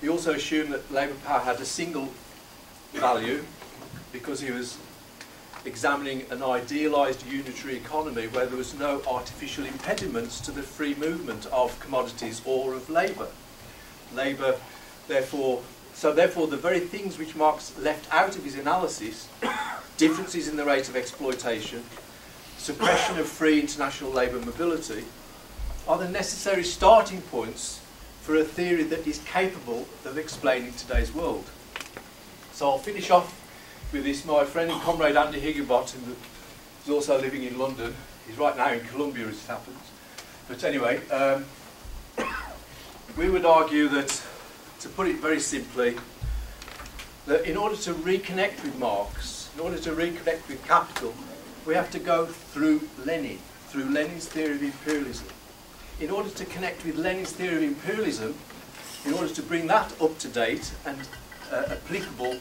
He also assumed that labour power had a single value because he was examining an idealised unitary economy where there was no artificial impediments to the free movement of commodities or of labour. Labour therefore, so therefore the very things which Marx left out of his analysis, [coughs] differences in the rate of exploitation, suppression of free international labour mobility, are the necessary starting points for a theory that is capable of explaining today's world. So I'll finish off with this. My friend and comrade Andy Higginbottom, who's also living in London, he's right now in Colombia as it happens. But anyway, um, we would argue that to put it very simply, that in order to reconnect with Marx, in order to reconnect with capital, we have to go through Lenin, through Lenin's theory of imperialism. In order to connect with Lenin's theory of imperialism, in order to bring that up to date and uh, applicable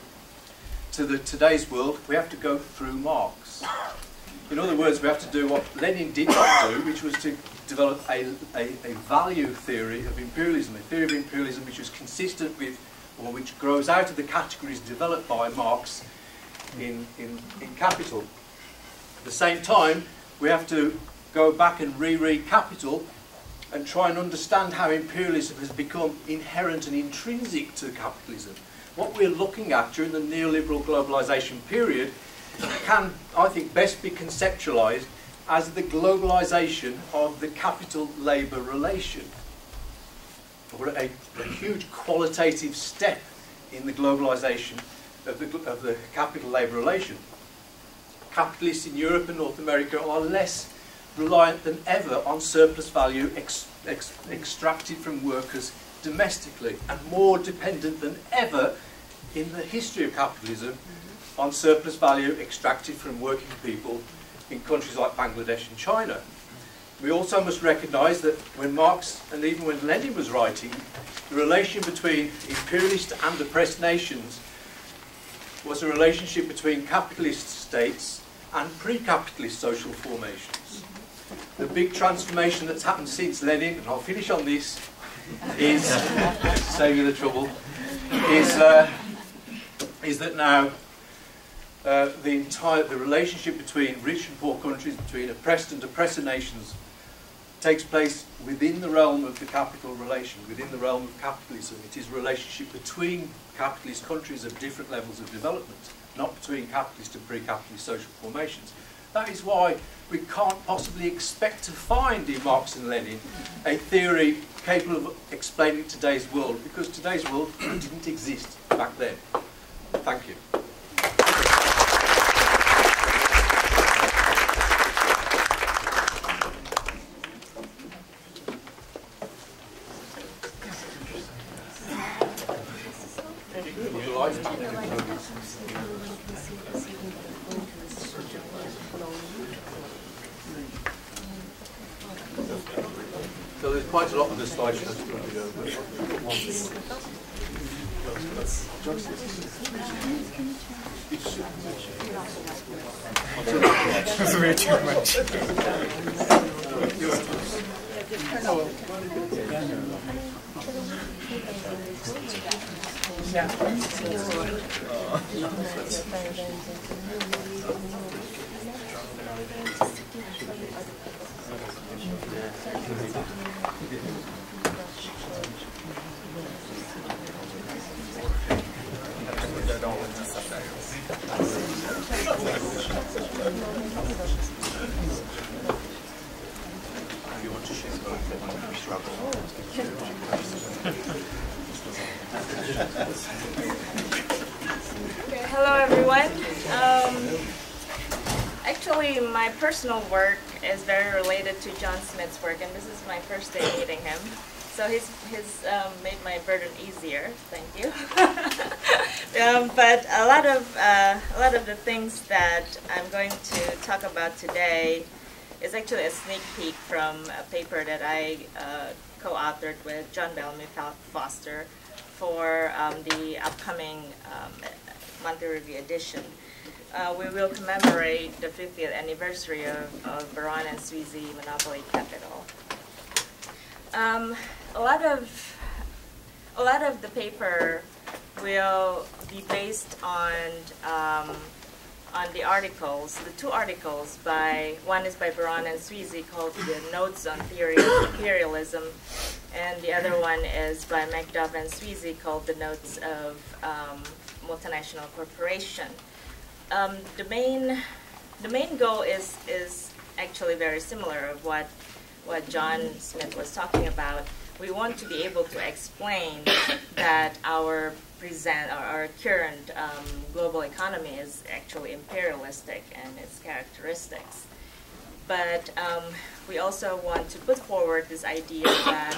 to the today's world, we have to go through Marx. In other words, we have to do what Lenin did not do, which was to develop a, a, a, value theory of imperialism, a theory of imperialism which was consistent with, or which grows out of the categories developed by Marx in, in, in Capital. At the same time, we have to go back and reread Capital and try and understand how imperialism has become inherent and intrinsic to capitalism. What we're looking at during the neoliberal globalization period can, I think, best be conceptualized as the globalization of the capital-labour relation. Or a, a, huge qualitative step in the globalization of the, of the capital-labour relation. Capitalists in Europe and North America are less reliant than ever on surplus value ex, ex, extracted from workers domestically and more dependent than ever in the history of capitalism mm-hmm. on surplus value extracted from working people in countries like Bangladesh and China. We also must recognise that when Marx and even when Lenin was writing, the relation between imperialist and oppressed nations was a relationship between capitalist states and pre-capitalist social formations. The big transformation that's happened since Lenin, and I'll finish on this, is, [laughs] save you the trouble, is, uh, is that now uh, the entire the relationship between rich and poor countries, between oppressed and oppressor nations, takes place within the realm of the capital relation, within the realm of capitalism. It is a relationship between capitalist countries of different levels of development, not between capitalist and pre-capitalist social formations. That is why we can't possibly expect to find in Marx and Lenin a theory capable of explaining today's world, because today's world didn't exist back then. Thank you. Quite a lot of the slideshow. That's way too much. Hello, everyone. Um, actually, my personal work is very related to John Smith's work, and this is my first day meeting him. So he's, he's um, made my burden easier. Thank you. [laughs] um, but a lot of uh, a lot of the things that I'm going to talk about today is actually a sneak peek from a paper that I uh, co-authored with John Bellamy Foster for um, the upcoming um, monthly review edition. Uh, we will commemorate the 50th anniversary of, of and Sweezy Monopoly Capital. Um, a lot of a lot of the paper will be based on um, on the articles, the two articles by one is by Baran and Sweezy called the Notes on Theory of Imperialism, and the other one is by Magdoff and Sweezy called the Notes of um, Multinational Corporation. Um, the main the main goal is is actually very similar of what what John Smith was talking about we want to be able to explain that our present or our current um, global economy is actually imperialistic and its characteristics. But um, we also want to put forward this idea that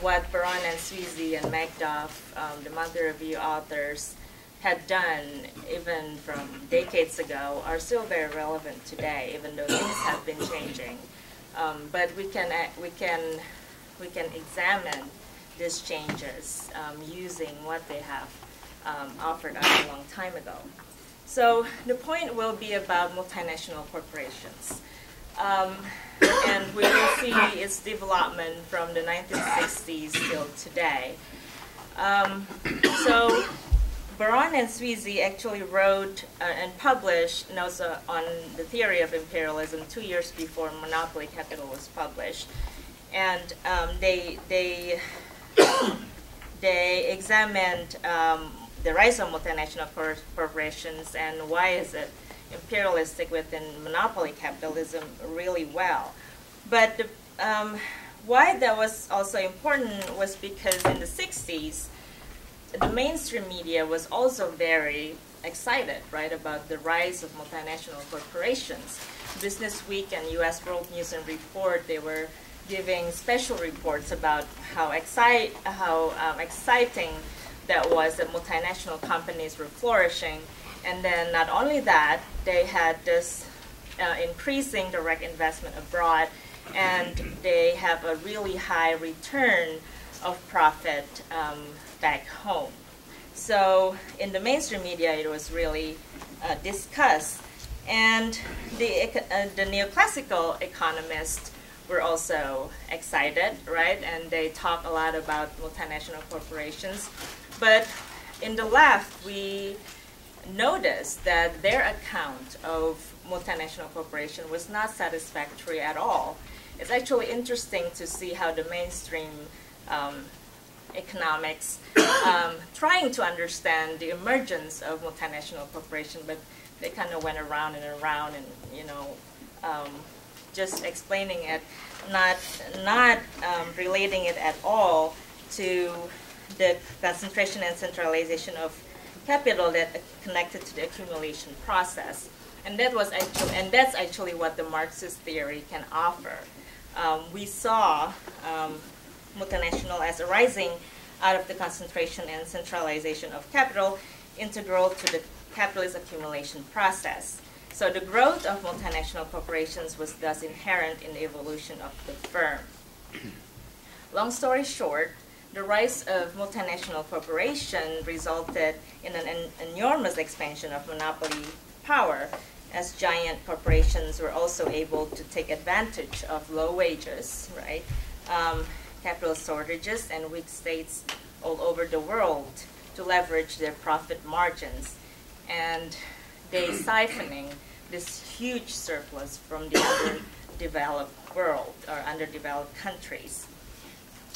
what Baran and Sweezy and Magdoff, um, the monthly review authors, had done even from decades ago are still very relevant today, even though things have been changing. Um, but we can we can we can examine these changes um, using what they have um, offered us a long time ago. So the point will be about multinational corporations. Um, and we will see its development from the 1960s till today. Um, so Baran and Sweezy actually wrote uh, and published notes uh, on the theory of imperialism two years before Monopoly Capital was published and um, they they [coughs] they examined um, the rise of multinational corporations and why is it imperialistic within monopoly capitalism really well. But the, um, why that was also important was because in the 60s, the mainstream media was also very excited, right, about the rise of multinational corporations. Business Week and U.S. World News and Report, they were giving special reports about how, excite, how um, exciting that was that multinational companies were flourishing. And then not only that, they had this uh, increasing direct investment abroad, and they have a really high return of profit um, back home. So in the mainstream media, it was really uh, discussed. And the, uh, the neoclassical economists were also excited, right? And they talk a lot about multinational corporations. But in the left, we noticed that their account of multinational corporation was not satisfactory at all. It's actually interesting to see how the mainstream um, economics um, trying to understand the emergence of multinational corporation, but they kind of went around and around and, you know, um, just explaining it, not not um, relating it at all to the concentration and centralization of capital that connected to the accumulation process. And that was actually, and that's actually what the Marxist theory can offer. Um, we saw um, multinational as arising out of the concentration and centralization of capital integral to the capitalist accumulation process. So the growth of multinational corporations was thus inherent in the evolution of the firm. [clears throat] Long story short, the rise of multinational corporation resulted in an, an enormous expansion of monopoly power as giant corporations were also able to take advantage of low wages, right? Um, capital shortages and weak states all over the world to leverage their profit margins. And they [clears throat] siphoning this huge surplus from the underdeveloped world or underdeveloped countries.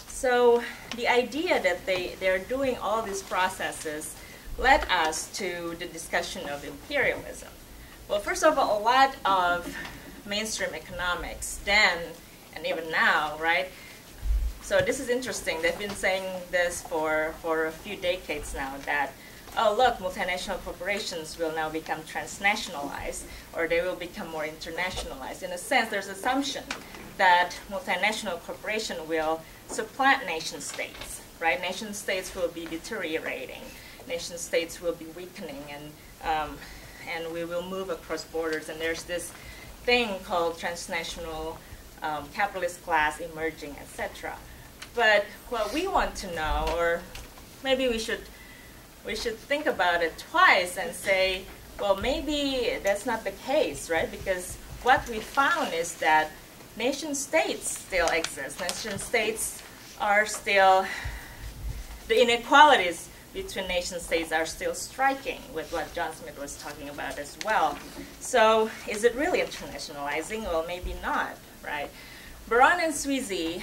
So the idea that they, they're doing all these processes led us to the discussion of imperialism. Well, first of all, a lot of mainstream economics then and even now, right? So this is interesting. They've been saying this for, for a few decades now that oh, look, multinational corporations will now become transnationalized or they will become more internationalized. In a sense, there's assumption that multinational corporation will supplant nation states, right? Nation states will be deteriorating. Nation states will be weakening and, um, and we will move across borders. And there's this thing called transnational um, capitalist class emerging, etc. But what we want to know, or maybe we should we should think about it twice and say, well, maybe that's not the case, right? Because what we found is that nation states still exist. Nation states are still, the inequalities between nation states are still striking with what John Smith was talking about as well. So is it really internationalizing? Well, maybe not, right? Baran and Sweezy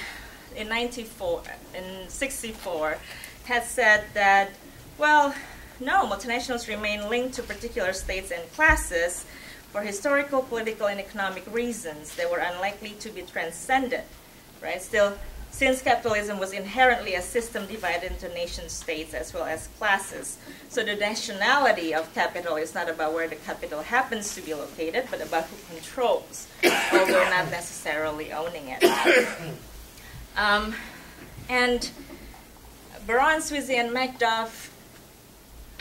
in 94, in 64 had said that, well, no, multinationals remain linked to particular states and classes for historical, political, and economic reasons. They were unlikely to be transcended, right? Still, since capitalism was inherently a system divided into nation states as well as classes. So the nationality of capital is not about where the capital happens to be located, but about who controls, [coughs] although not necessarily owning it. [coughs] [coughs] Um, and Baran, Sweezy, and Magdoff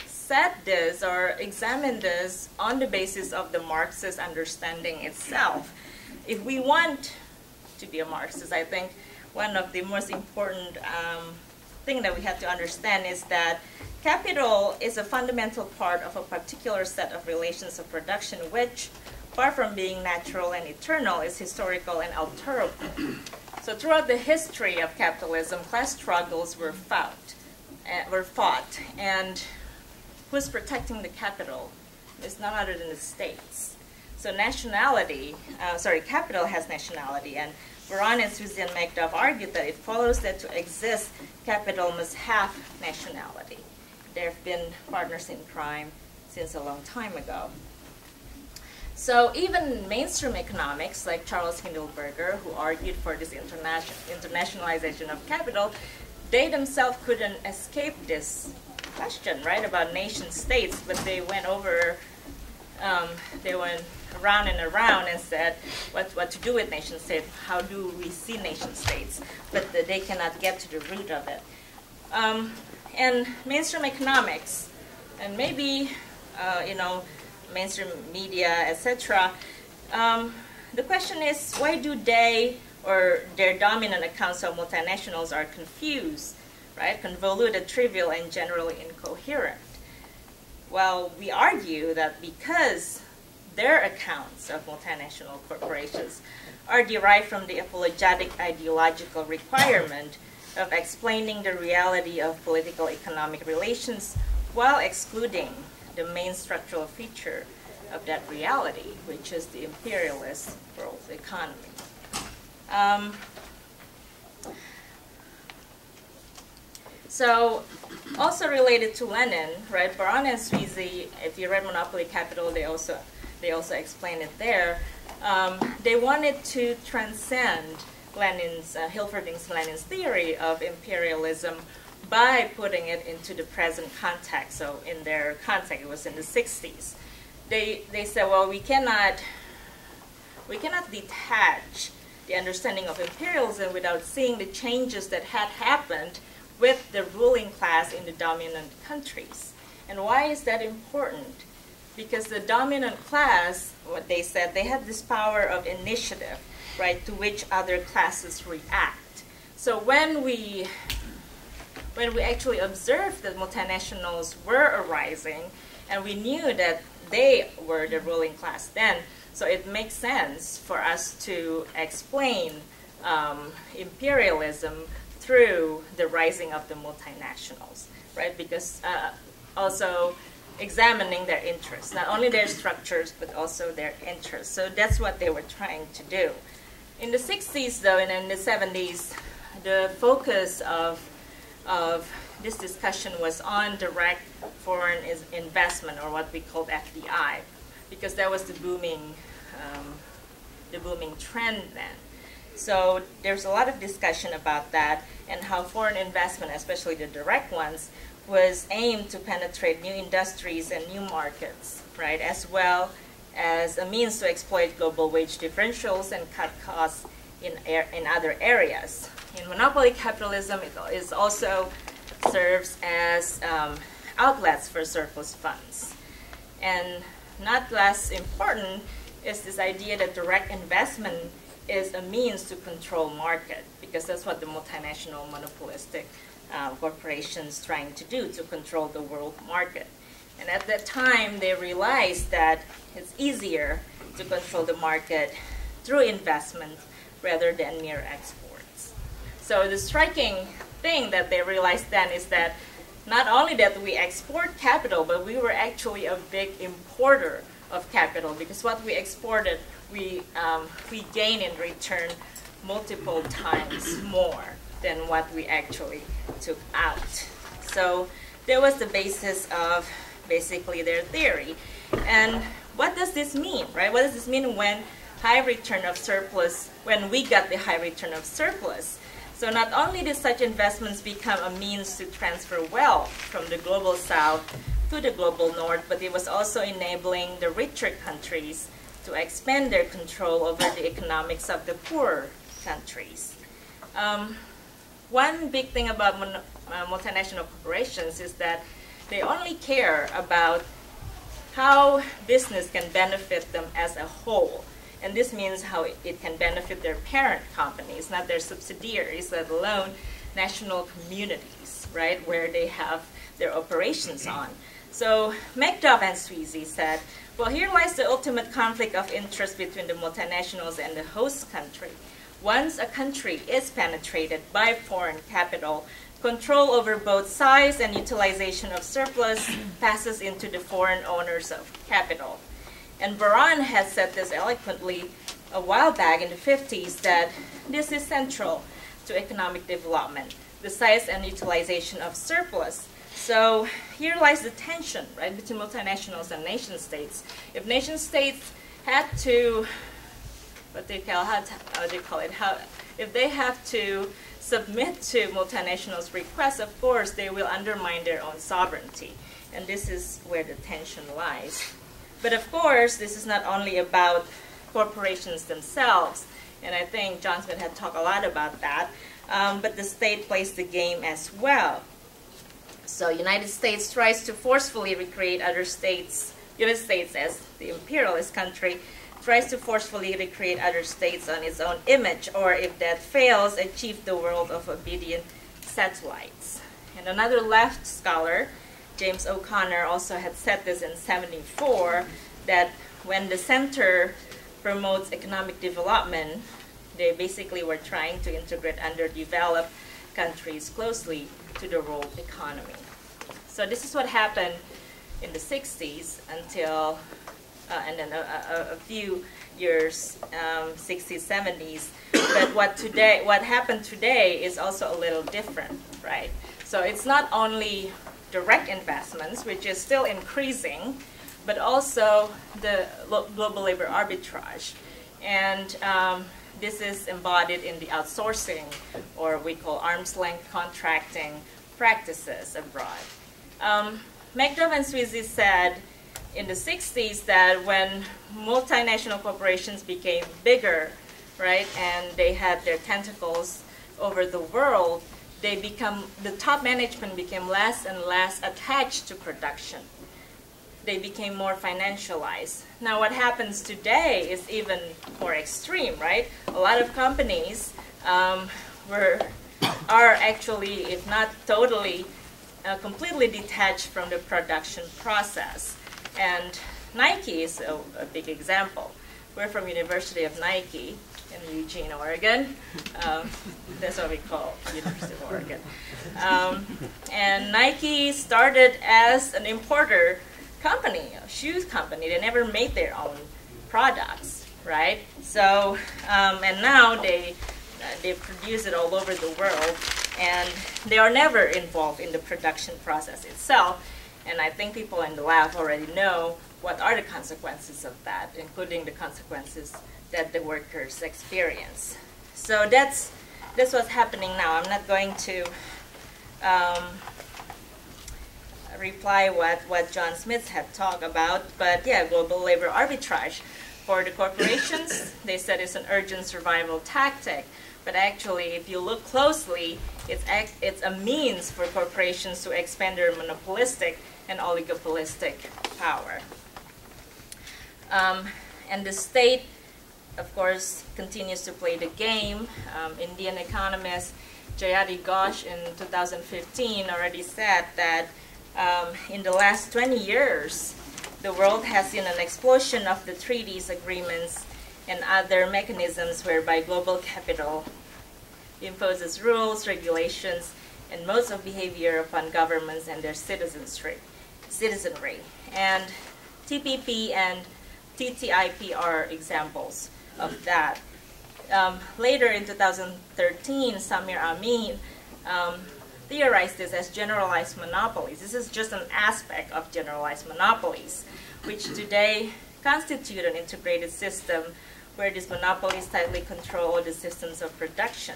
said this or examined this on the basis of the Marxist understanding itself. If we want to be a Marxist, I think one of the most important um, thing that we have to understand is that capital is a fundamental part of a particular set of relations of production, which, far from being natural and eternal, is historical and alterable. So throughout the history of capitalism, class struggles were fought, uh, were fought, and who's protecting the capital is none other than the states. So nationality, uh, sorry, capital has nationality, and Baran and Susan Magdoff argued that it follows that to exist, capital must have nationality. There have been partners in crime since a long time ago. So even mainstream economics, like Charles Kindleberger, who argued for this international, internationalization of capital, they themselves couldn't escape this question, right, about nation states, but they went over, um, they went around and around and said what, what to do with nation states, how do we see nation states, but the, they cannot get to the root of it. Um, and mainstream economics, and maybe, uh, you know, mainstream media, etc. Um, the question is, why do they or their dominant accounts of multinationals are confused, right? Convoluted, trivial, and generally incoherent. Well, we argue that because their accounts of multinational corporations are derived from the apologetic ideological requirement of explaining the reality of political economic relations while excluding the main structural feature of that reality, which is the imperialist world economy. Um, so, also related to Lenin, right? Baran and Sweezy, if you read Monopoly Capital, they also they also explain it there. Um, they wanted to transcend Lenin's uh, Hilferding's Lenin's theory of imperialism by putting it into the present context. So in their context, it was in the 60s. They, they said, well, we cannot, we cannot detach the understanding of imperialism without seeing the changes that had happened with the ruling class in the dominant countries. And why is that important? Because the dominant class, what they said, they had this power of initiative, right, to which other classes react. So when we when we actually observed that multinationals were arising, and we knew that they were the ruling class then, so it makes sense for us to explain um, imperialism through the rising of the multinationals, right? Because uh, also examining their interests, not only their structures, but also their interests. So that's what they were trying to do. In the 60s, though, and in the 70s, the focus of of this discussion was on direct foreign investment, or what we called FDI, because that was the booming, um, the booming trend then. So there's a lot of discussion about that and how foreign investment, especially the direct ones, was aimed to penetrate new industries and new markets, right, as well as a means to exploit global wage differentials and cut costs in, in other areas. In monopoly capitalism, it is also serves as um, outlets for surplus funds. And not less important is this idea that direct investment is a means to control market, because that's what the multinational monopolistic uh, corporations trying to do to control the world market. And at that time, they realized that it's easier to control the market through investment rather than mere exports. So the striking thing that they realized then is that not only that we export capital, but we were actually a big importer of capital because what we exported, we, um, we gain in return multiple times more than what we actually took out. So that was the basis of basically their theory. And what does this mean, right? What does this mean when high return of surplus, when we got the high return of surplus? So not only did such investments become a means to transfer wealth from the global south to the global north, but it was also enabling the richer countries to expand their control over the economics of the poorer countries. Um, one big thing about mon- uh, multinational corporations is that they only care about how business can benefit them as a whole. And this means how it can benefit their parent companies, not their subsidiaries, let alone national communities, right, where they have their operations on. So Magdoff and Sweezy said, well, here lies the ultimate conflict of interest between the multinationals and the host country. Once a country is penetrated by foreign capital, control over both size and utilization of surplus passes into the foreign owners of capital. And Baran has said this eloquently a while back in the 50s that this is central to economic development, the size and utilization of surplus. So here lies the tension, right, between multinationals and nation states. If nation states had to, what do they call, how, how do you call it, how, if they have to submit to multinationals' requests, of course, they will undermine their own sovereignty. And this is where the tension lies. But of course, this is not only about corporations themselves, and I think John Smith had talked a lot about that, um, but the state plays the game as well. So United States tries to forcefully recreate other states, United States as the imperialist country, tries to forcefully recreate other states on its own image, or if that fails, achieve the world of obedient satellites. And another left scholar, James O'Connor, also had said this in 74 that when the center promotes economic development, they basically were trying to integrate underdeveloped countries closely to the world economy. So this is what happened in the 60s until uh, and then a, a, a, few years, um, 60s, 70s. But what today, what happened today is also a little different, right? So it's not only direct investments, which is still increasing, but also the global labor arbitrage. And um, this is embodied in the outsourcing, or we call arm's length contracting practices abroad. Um, and Sweezy said in the 60s that when multinational corporations became bigger, right, and they had their tentacles over the world, they become the top management became less and less attached to production. They became more financialized. Now, what happens today is even more extreme, right? A lot of companies um, were are actually, if not totally, uh, completely detached from the production process. And Nike is a, a big example. We're from University of Nike in Eugene, Oregon. Um, that's what we call University of Oregon. Um, and Nike started as an importer company, a shoes company. They never made their own products, right? So, um, and now they uh, they produce it all over the world, and they are never involved in the production process itself. And I think people in the lab already know what are the consequences of that, including the consequences that the workers experience. So that's, that's what's happening now. I'm not going to um, reply what, what John Smith had talked about, but yeah, global labor arbitrage. For the corporations, [coughs] they said it's an urgent survival tactic. But actually, if you look closely, it's, it's a means for corporations to expand their monopolistic and oligopolistic power. Um, and the state, of course, continues to play the game. Um, Indian economist Jayati Ghosh in 2015 already said that um, in the last 20 years, the world has seen an explosion of the treaties, agreements, and other mechanisms whereby global capital imposes rules, regulations, and modes of behavior upon governments and their citizenry. citizenry. And TPP and TTIP are examples of that. Um, later in 2013, Samir Amin um, theorized this as generalized monopolies. This is just an aspect of generalized monopolies, which today constitute an integrated system where these monopolies tightly control the systems of production.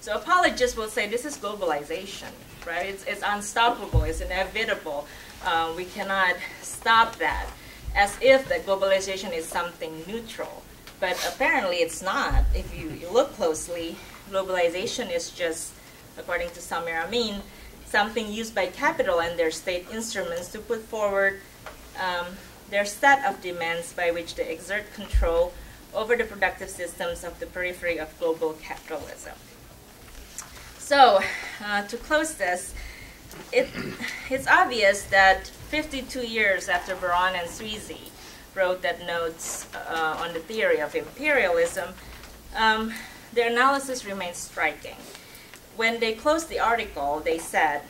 So apologists will say this is globalization, right? It's, it's unstoppable, it's inevitable. Uh, we cannot stop that, as if that globalization is something neutral. But apparently it's not. If you, you look closely, globalization is just, according to Samir Amin, something used by capital and their state instruments to put forward um, their set of demands by which they exert control over the productive systems of the periphery of global capitalism. So, uh, to close this, it, it's obvious that 52 years after Baran and Sweezy wrote that notes uh, on the theory of imperialism, um, their analysis remains striking. When they closed the article, they said,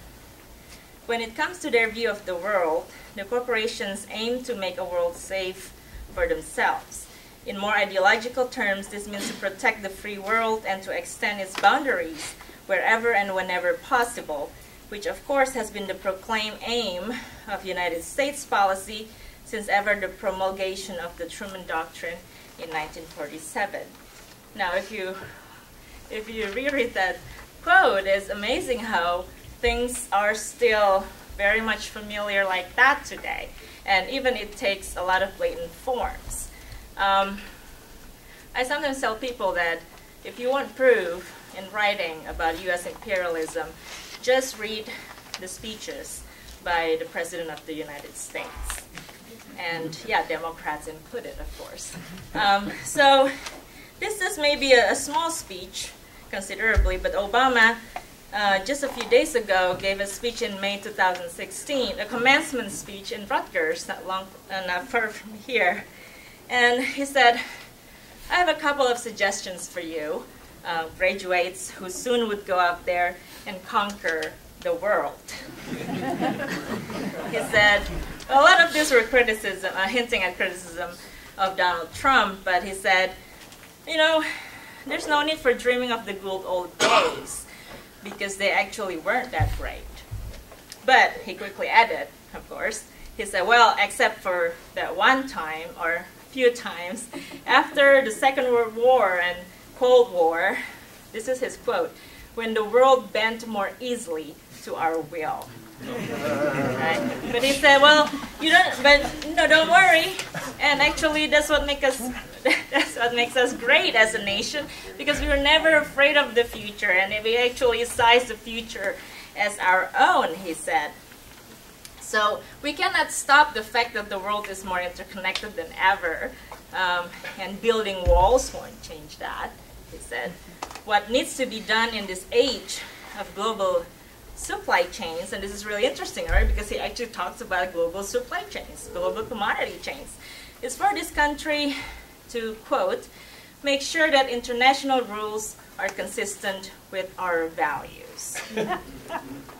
when it comes to their view of the world, the corporations aim to make a world safe for themselves. In more ideological terms, this means to protect the free world and to extend its boundaries wherever and whenever possible, which of course has been the proclaimed aim of United States policy since ever the promulgation of the Truman Doctrine in 1947. Now, if you if you reread that quote, it's amazing how things are still very much familiar like that today, and even it takes a lot of blatant forms. Um, I sometimes tell people that if you want proof in writing about U.S. imperialism, just read the speeches by the President of the United States and yeah, Democrats included, of course. Um, so this is maybe a, a, small speech, considerably, but Obama uh, just a few days ago gave a speech in May 2016, a commencement speech in Rutgers, not long, uh, not far from here, and he said, "I have a couple of suggestions for you, uh, graduates who soon would go out there and conquer the world." [laughs] he said a lot of these were criticism, uh, hinting at criticism of Donald Trump, but he said, you know, there's no need for dreaming of the good old days because they actually weren't that great. But he quickly added, of course, he said, well, except for that one time or few times after the Second World War and Cold War, this is his quote, when the world bent more easily to our will. Right? But he said, well, you don't, but no, don't worry. And actually, that's what makes us, [laughs] that's what makes us great as a nation, because we were never afraid of the future, and we actually size the future as our own. He said. So we cannot stop the fact that the world is more interconnected than ever, um, and building walls won't change that. He said. What needs to be done in this age of global supply chains, and this is really interesting, right? Because he actually talks about global supply chains, global commodity chains. It's for this country to, quote, make sure that international rules are consistent with our values. [laughs] [laughs]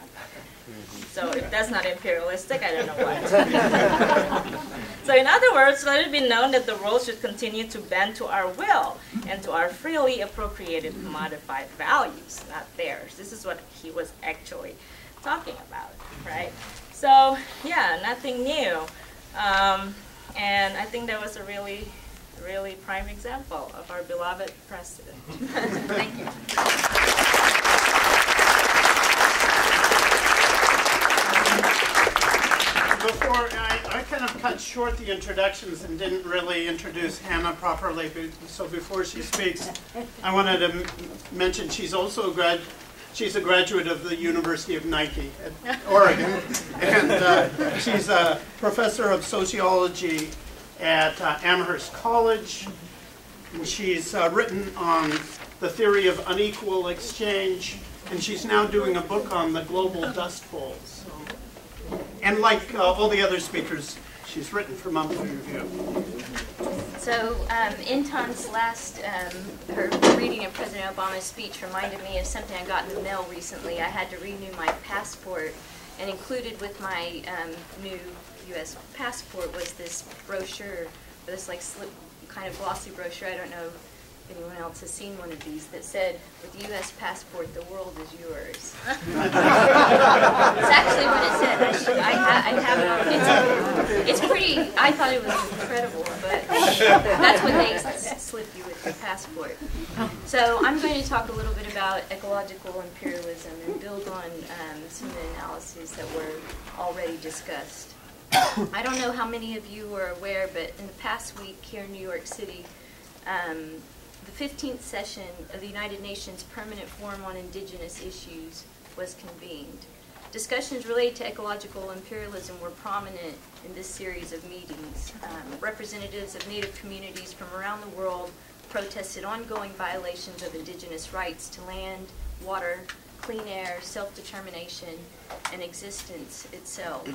so if that's not imperialistic, I don't know what. [laughs] So in other words, let it be known that the world should continue to bend to our will and to our freely appropriated commodified values, not theirs. This is what he was actually talking about, right? So yeah, nothing new. Um, and I think that was a really, really prime example of our beloved president. [laughs] Thank you. Before, I, I kind of cut short the introductions and didn't really introduce Hannah properly, so before she speaks, I wanted to mention she's also a grad, she's a graduate of the University of Nike at Oregon. And uh, she's a professor of sociology at uh, Amherst College. And she's uh, written on the theory of unequal exchange, and she's now doing a book on the global dust bowl. And like uh, all the other speakers, she's written for Monthly Review. So, um, Intan's last, um, her reading of President Obama's speech reminded me of something I got in the mail recently. I had to renew my passport, and included with my um, new U.S. passport was this brochure, this like slip, kind of glossy brochure. I don't know if anyone else has seen one of these that said, "With U.S. passport, the world is yours." [laughs] It's actually what it said. I, should, I, ha- I have it on. It's, it's pretty. I thought it was incredible, but that's what they slip you with your passport. So I'm going to talk a little bit about ecological imperialism and build on um, some of the analyses that were already discussed. I don't know how many of you are aware, but in the past week here in New York City, um, the 15th session of the United Nations Permanent Forum on Indigenous Issues was convened. Discussions related to ecological imperialism were prominent in this series of meetings. Um, representatives of Native communities from around the world protested ongoing violations of indigenous rights to land, water, clean air, self-determination, and existence itself.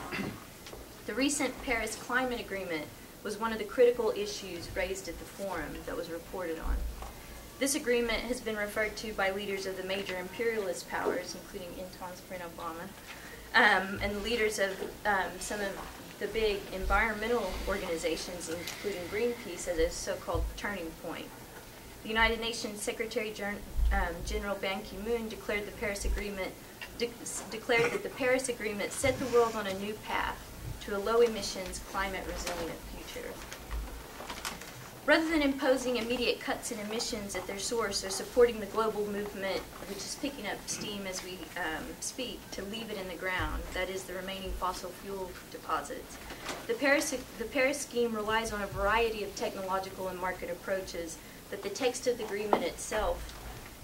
The recent Paris Climate Agreement was one of the critical issues raised at the forum that was reported on. This agreement has been referred to by leaders of the major imperialist powers, including Intan's friend Obama, um, and leaders of um, some of the big environmental organizations, including Greenpeace, as a so-called turning point. The United Nations Secretary Gen- um, General Ban Ki-moon declared the Paris Agreement de- declared that the Paris Agreement set the world on a new path to a low emissions, climate resilient future. Rather than imposing immediate cuts in emissions at their source or supporting the global movement, which is picking up steam as we um, speak, to leave it in the ground, that is, the remaining fossil fuel deposits, the Paris, the Paris scheme relies on a variety of technological and market approaches that the text of the agreement itself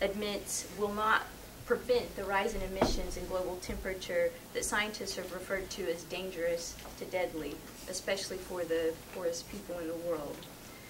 admits will not prevent the rise in emissions and global temperature that scientists have referred to as dangerous to deadly, especially for the poorest people in the world.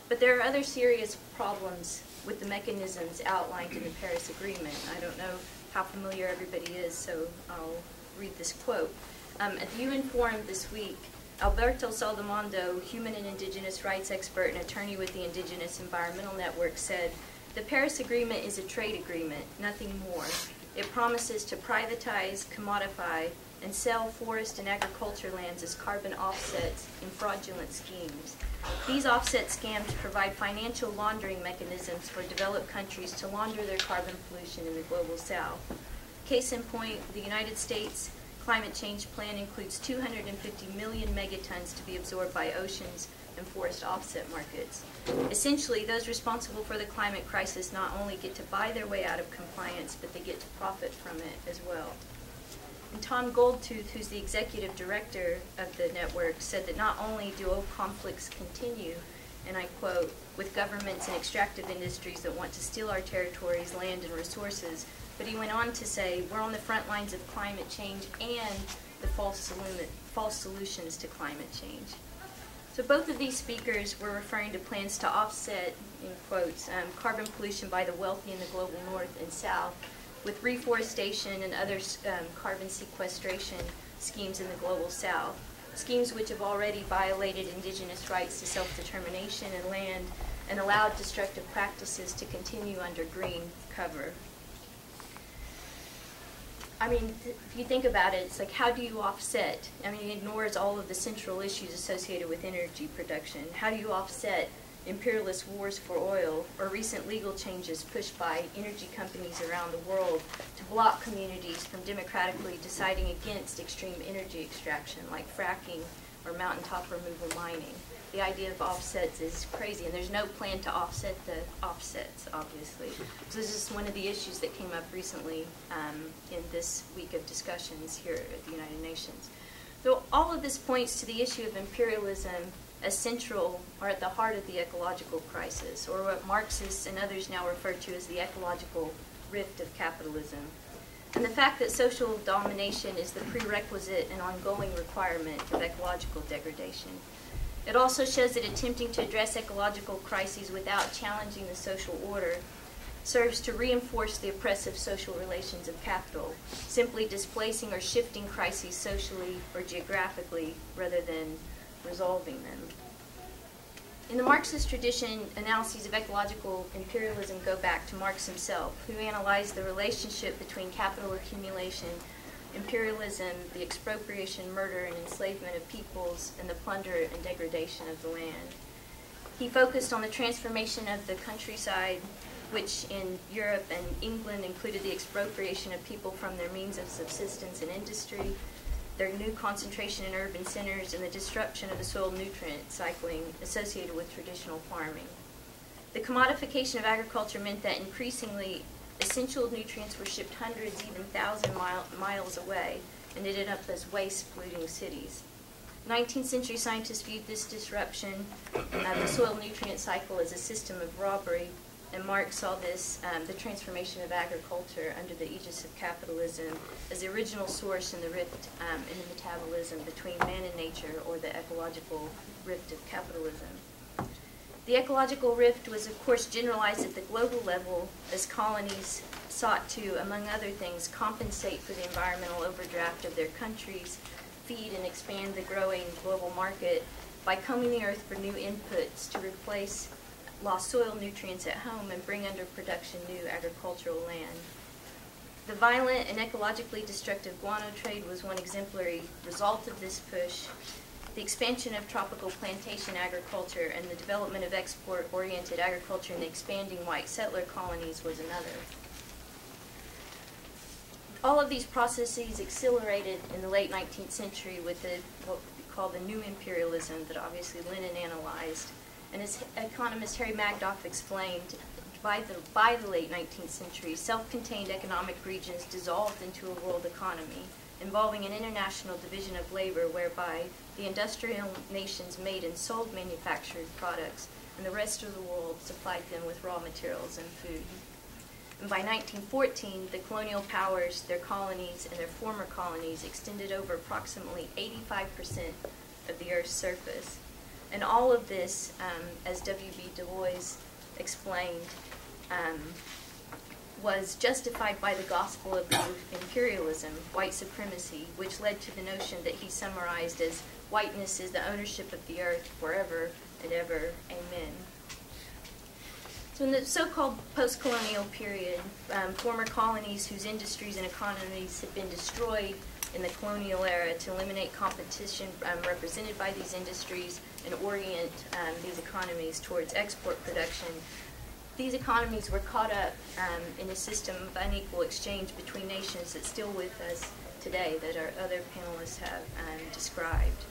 But there are other serious problems with the mechanisms outlined in the Paris Agreement. I don't know how familiar everybody is, so I'll read this quote. Um, at the UN Forum this week, Alberto Saldamando, human and indigenous rights expert and attorney with the Indigenous Environmental Network, said, The Paris Agreement is a trade agreement, nothing more. It promises to privatize, commodify, and sell forest and agriculture lands as carbon offsets in fraudulent schemes. These offset scams provide financial laundering mechanisms for developed countries to launder their carbon pollution in the global south. Case in point, the United States climate change plan includes 250 million megatons to be absorbed by oceans and forest offset markets. Essentially, those responsible for the climate crisis not only get to buy their way out of compliance, but they get to profit from it as well. And Tom Goldtooth, who's the executive director of the network, said that not only do old conflicts continue, and I quote, with governments and extractive industries that want to steal our territories, land, and resources, but he went on to say, we're on the front lines of climate change and the false, false solutions to climate change. So both of these speakers were referring to plans to offset, in quotes, um, carbon pollution by the wealthy in the global north and south with reforestation and other um, carbon sequestration schemes in the global south, schemes which have already violated indigenous rights to self-determination and land and allowed destructive practices to continue under green cover. I mean, if you think about it, it's like how do you offset? I mean, it ignores all of the central issues associated with energy production. How do you offset imperialist wars for oil or recent legal changes pushed by energy companies around the world to block communities from democratically deciding against extreme energy extraction like fracking or mountaintop removal mining? The idea of offsets is crazy, and there's no plan to offset the offsets, obviously. So this is one of the issues that came up recently um, in this week of discussions here at the United Nations. So all of this points to the issue of imperialism as central or at the heart of the ecological crisis, or what Marxists and others now refer to as the ecological rift of capitalism. And the fact that social domination is the prerequisite and ongoing requirement of ecological degradation. It also shows that attempting to address ecological crises without challenging the social order serves to reinforce the oppressive social relations of capital, simply displacing or shifting crises socially or geographically rather than resolving them. In the Marxist tradition, analyses of ecological imperialism go back to Marx himself, who analyzed the relationship between capital accumulation, imperialism, the expropriation, murder, and enslavement of peoples, and the plunder and degradation of the land. He focused on the transformation of the countryside which in Europe and England included the expropriation of people from their means of subsistence and industry, their new concentration in urban centers, and the disruption of the soil nutrient cycling associated with traditional farming. The commodification of agriculture meant that increasingly essential nutrients were shipped hundreds, even thousand mile, miles away, and ended up as waste polluting cities. 19th century scientists viewed this disruption of the soil nutrient cycle as a system of robbery and Marx saw this, um, the transformation of agriculture under the aegis of capitalism, as the original source in the rift um, in the metabolism between man and nature, or the ecological rift of capitalism. The ecological rift was, of course, generalized at the global level as colonies sought to, among other things, compensate for the environmental overdraft of their countries, feed and expand the growing global market by combing the earth for new inputs to replace lost soil nutrients at home and bring under production new agricultural land. The violent and ecologically destructive guano trade was one exemplary result of this push. The expansion of tropical plantation agriculture and the development of export oriented agriculture in the expanding white settler colonies was another. All of these processes accelerated in the late 19th century with the, what we call the new imperialism that obviously Lenin analyzed and as economist Harry Magdoff explained, by the, by the late 19th century, self-contained economic regions dissolved into a world economy, involving an international division of labor whereby the industrial nations made and sold manufactured products, and the rest of the world supplied them with raw materials and food. And by 1914, the colonial powers, their colonies, and their former colonies extended over approximately 85% of the Earth's surface. And all of this, um, as W.B. Du Bois explained, um, was justified by the gospel of imperialism, white supremacy, which led to the notion that he summarized as whiteness is the ownership of the earth forever and ever. Amen. So, in the so called post colonial period, um, former colonies whose industries and economies had been destroyed in the colonial era to eliminate competition um, represented by these industries and orient um, these economies towards export production. These economies were caught up um, in a system of unequal exchange between nations that's still with us today, that our other panelists have um, described.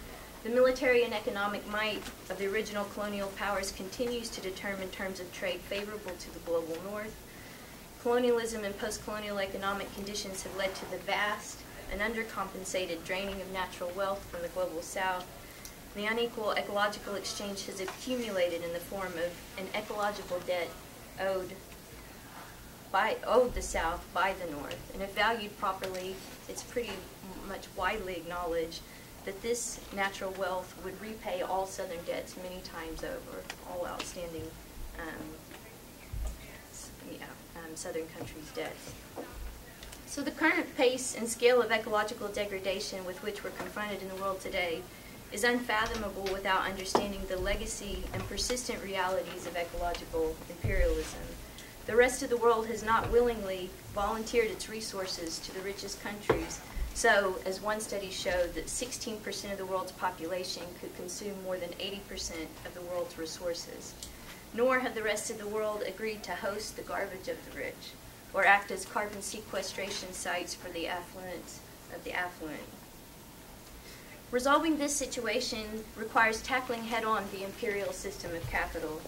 The military and economic might of the original colonial powers continues to determine terms of trade favorable to the global north. Colonialism and post colonial economic conditions have led to the vast and undercompensated draining of natural wealth from the global south, the unequal ecological exchange has accumulated in the form of an ecological debt owed by owed the South by the North. And if valued properly, it's pretty much widely acknowledged that this natural wealth would repay all Southern debts many times over, all outstanding um, yeah, um, Southern countries' debts. So the current pace and scale of ecological degradation with which we're confronted in the world today is unfathomable without understanding the legacy and persistent realities of ecological imperialism. The rest of the world has not willingly volunteered its resources to the richest countries. So, as one study showed, that 16% of the world's population could consume more than 80% of the world's resources. Nor have the rest of the world agreed to host the garbage of the rich or act as carbon sequestration sites for the affluent of the affluent. Resolving this situation requires tackling head on the imperial system of capital.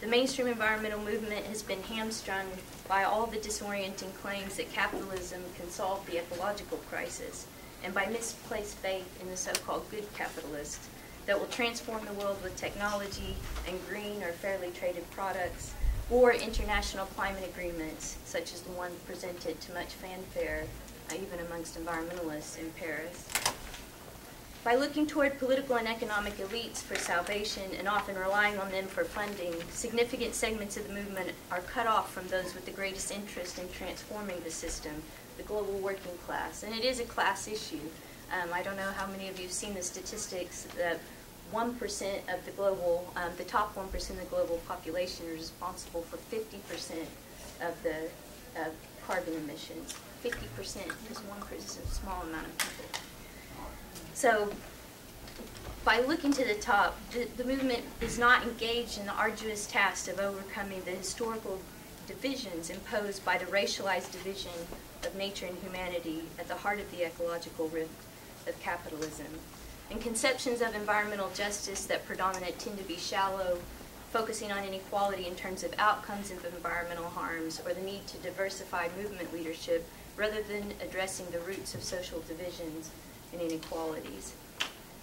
The mainstream environmental movement has been hamstrung by all the disorienting claims that capitalism can solve the ecological crisis. and by misplaced faith in the so-called good capitalist that will transform the world with technology and green or fairly traded products, or international climate agreements, such as the one presented to much fanfare, uh, even amongst environmentalists in Paris. By looking toward political and economic elites for salvation and often relying on them for funding, significant segments of the movement are cut off from those with the greatest interest in transforming the system, the global working class. And it is a class issue. Um, I don't know how many of you have seen the statistics that 1% of the global, um, the top 1% of the global population are responsible for 50% of the uh, carbon emissions. 50% is one a small amount of people. So by looking to the top, the, movement is not engaged in the arduous task of overcoming the historical divisions imposed by the racialized division of nature and humanity at the heart of the ecological rift of capitalism. And conceptions of environmental justice that predominate tend to be shallow, focusing on inequality in terms of outcomes of environmental harms or the need to diversify movement leadership rather than addressing the roots of social divisions and inequalities.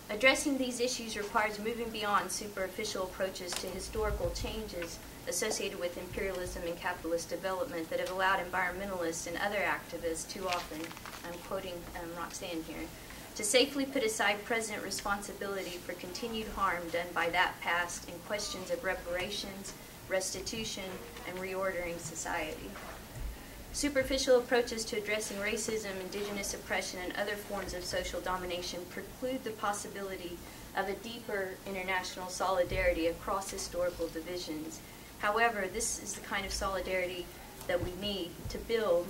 Addressing these issues requires moving beyond superficial approaches to historical changes associated with imperialism and capitalist development that have allowed environmentalists and other activists too often, I'm quoting um, Roxanne here, to safely put aside present responsibility for continued harm done by that past in questions of reparations, restitution, and reordering society. Superficial approaches to addressing racism, indigenous oppression, and other forms of social domination preclude the possibility of a deeper international solidarity across historical divisions. However, this is the kind of solidarity that we need to build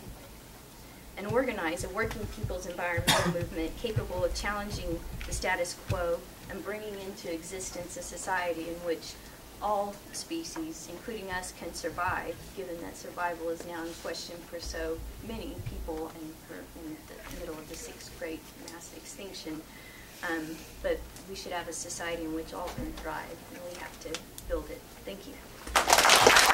and organize a working people's environmental movement capable of challenging the status quo and bringing into existence a society in which all species, including us, can survive, given that survival is now in question for so many people and for in the middle of the sixth great mass extinction. Um, but we should have a society in which all can thrive, and we have to build it. Thank you.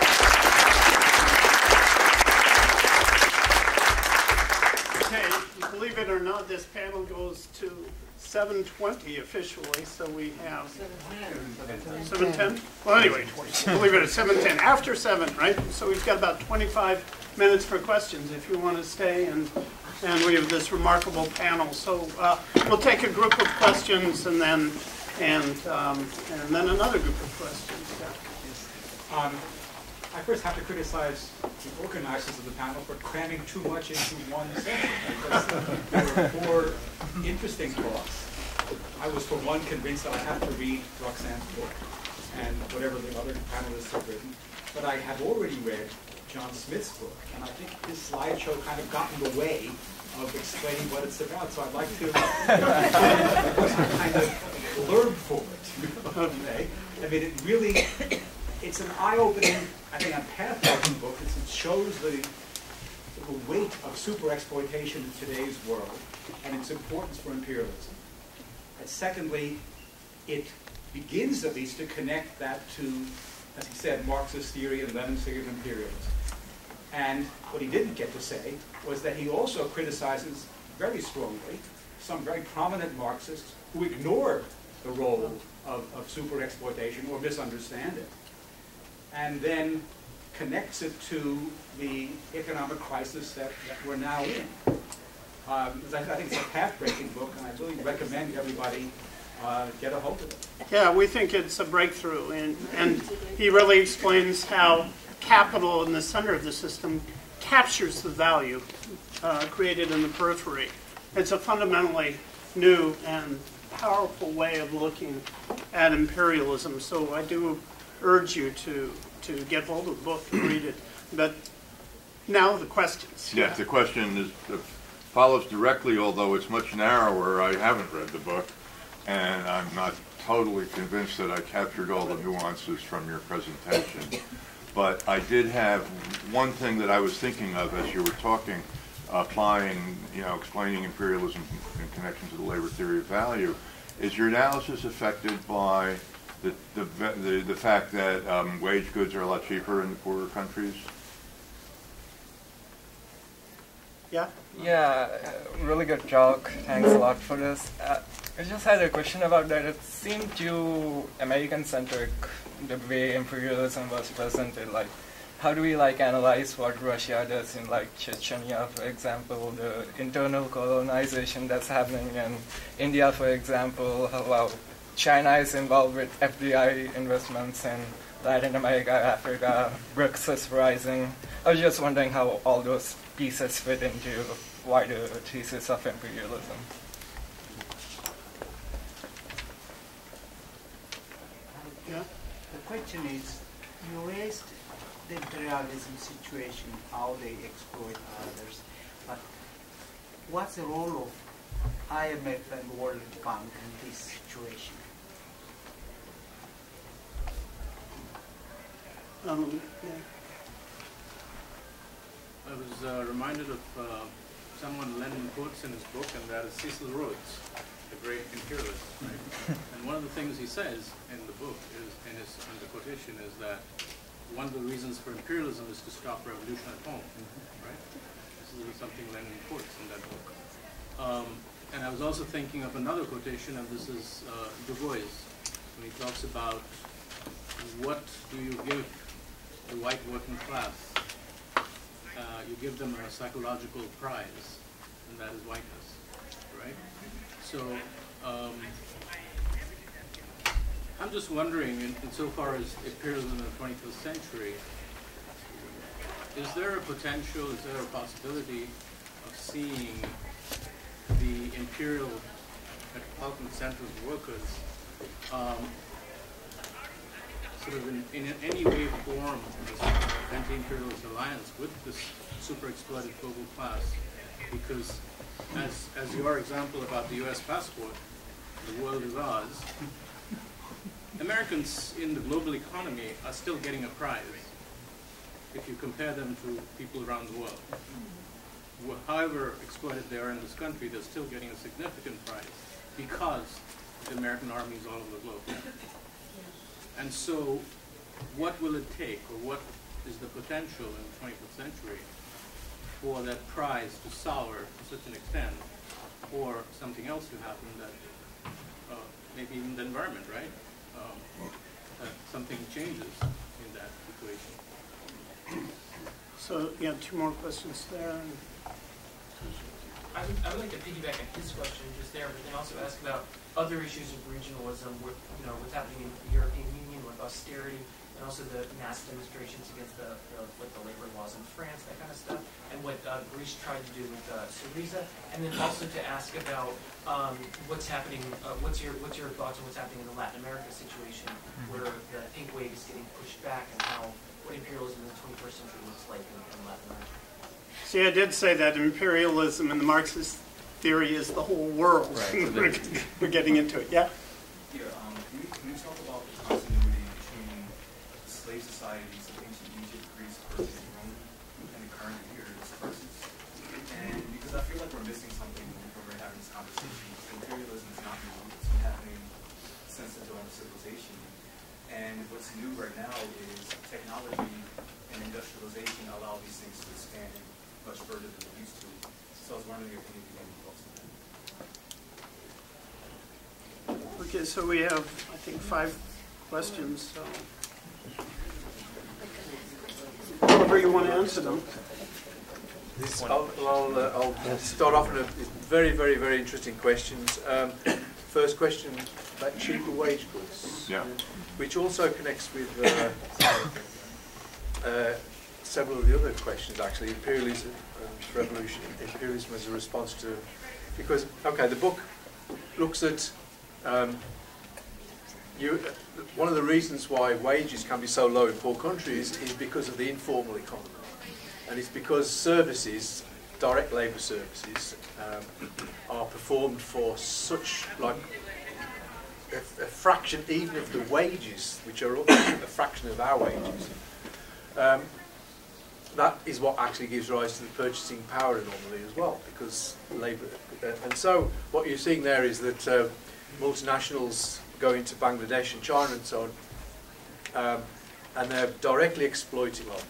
Okay, believe it or not, this panel goes to 7:20 officially, so we have... 7:10? Well, anyway, believe it, it's 7:10, after 7, right? So we've got about 25 minutes for questions if you want to stay, and, and we have this remarkable panel. So uh, we'll take a group of questions and then, and, um, and then another group of questions. Yeah. Um, I first have to criticize the organizers of the panel for cramming too much into one session because there were four interesting talks. I was, for one, convinced that I have to read Roxanne's book and whatever the other panelists have written. But I have already read John Smith's book, and I think his slideshow kind of got in the way of explaining what it's about. So I'd like to [laughs] kind of blurb for it. Okay? I mean, it really, it's an eye-opening, I think, on path-breaking book. It's, it shows the, the weight of super exploitation in today's world and its importance for imperialism. And secondly, it begins at least to connect that to, as he said, Marxist theory and Lenin's theory of imperialism. And what he didn't get to say was that he also criticizes very strongly some very prominent Marxists who ignored the role of, of super exploitation or misunderstand it and then connects it to the economic crisis that, that we're now in. Um, I, I, think it's a path-breaking book, and I really recommend everybody uh, get a hold of it. Yeah, we think it's a breakthrough, and, and he really explains how capital in the center of the system captures the value uh, created in the periphery. It's a fundamentally new and powerful way of looking at imperialism. So I do urge you to, to get hold of the book and read it. But now the questions. Yeah, the question is, uh, follows directly, although it's much narrower. I haven't read the book, and I'm not totally convinced that I captured all the nuances from your presentation. But I did have one thing that I was thinking of as you were talking, applying, you know, explaining imperialism in connection to the labor theory of value. Is your analysis affected by the, the, the, the fact that um, wage goods are a lot cheaper in the poorer countries? Yeah? Yeah, uh, really good talk. Thanks a lot for this. Uh, I just had a question about that. It seemed too American-centric, the way imperialism was presented. Like, how do we like analyze what Russia does in like Chechnya, for example, the internal colonization that's happening in India, for example, how well, China is involved with FDI investments in Latin America, Africa, BRICS is rising. I was just wondering how all those pieces fit into wider thesis of imperialism. Yeah? The question is, you raised the imperialism situation, how they exploit others, but what's the role of IMF and World Bank in this situation? Um, yeah. I was uh, reminded of uh, someone Lenin quotes in his book, and that is Cecil Rhodes, the great imperialist. Right? [laughs] and one of the things he says in the book is, in his in the quotation, is that one of the reasons for imperialism is to stop revolution at home. Right? This is something Lenin quotes in that book. Um, and I was also thinking of another quotation, and this is uh, Du Bois, when he talks about what do you give the white working class uh, you give them a psychological prize, and that is whiteness, right? So um, I'm just wondering, in, insofar as imperialism in the 21st century, is there a potential, is there a possibility of seeing the imperial metropolitan centers of workers um, sort of in, in any way form this anti-imperialist alliance with this super exploited global class because as, as your example about the US passport, the world is ours, Americans in the global economy are still getting a prize if you compare them to people around the world. However exploited they are in this country, they're still getting a significant prize because the American army is all over the globe. And so, what will it take, or what is the potential in the 21st century for that prize to sour to such an extent, or something else to happen that, uh, maybe even the environment, right? Um, that something changes in that situation. So, yeah, two more questions there. I would, I would like to piggyback on his question just there, but then also ask about other issues of regionalism, with, you know, what's happening in the European Union with austerity, and also the mass demonstrations against the, the with the labor laws in France, that kind of stuff, and what uh, Greece tried to do with uh, Syriza, and then also to ask about um, what's happening, uh, what's your what's your thoughts on what's happening in the Latin America situation, where the pink wave is getting pushed back, and how what imperialism in the 21st century looks like in, in Latin America. See, I did say that imperialism and the Marxist theory is the whole world. Right. we're, [laughs] we're getting into it, yeah? Societies of ancient Egypt, Greece, Persia, and Rome, and the current imperialist versus? And because I feel like we're missing something when we're having this conversation. Imperialism is not new; it's been happening since the dawn of civilization. And what's new right now is technology and industrialization allow these things to expand much further than they used to. So I was wondering if you had any thoughts that. Okay, so we have, I think, five questions, so. However you want to answer them. This, I'll, I'll, uh, I'll start off with a very, very, very interesting questions. Um, first question about cheaper wage goods, Yeah. which also connects with uh, uh, several of the other questions actually. Imperialism and revolution, imperialism as a response to, because okay, the book looks at um, you. One of the reasons why wages can be so low in poor countries is because of the informal economy and it's because services, direct labour services, um, are performed for such like a, a, fraction even of the wages, which are [coughs] a fraction of our wages. Um, that is what actually gives rise to the purchasing power anomaly as well, because labour. Uh, and so what you're seeing there is that uh, multinationals go to Bangladesh and China and so on, um, and they're directly exploiting well,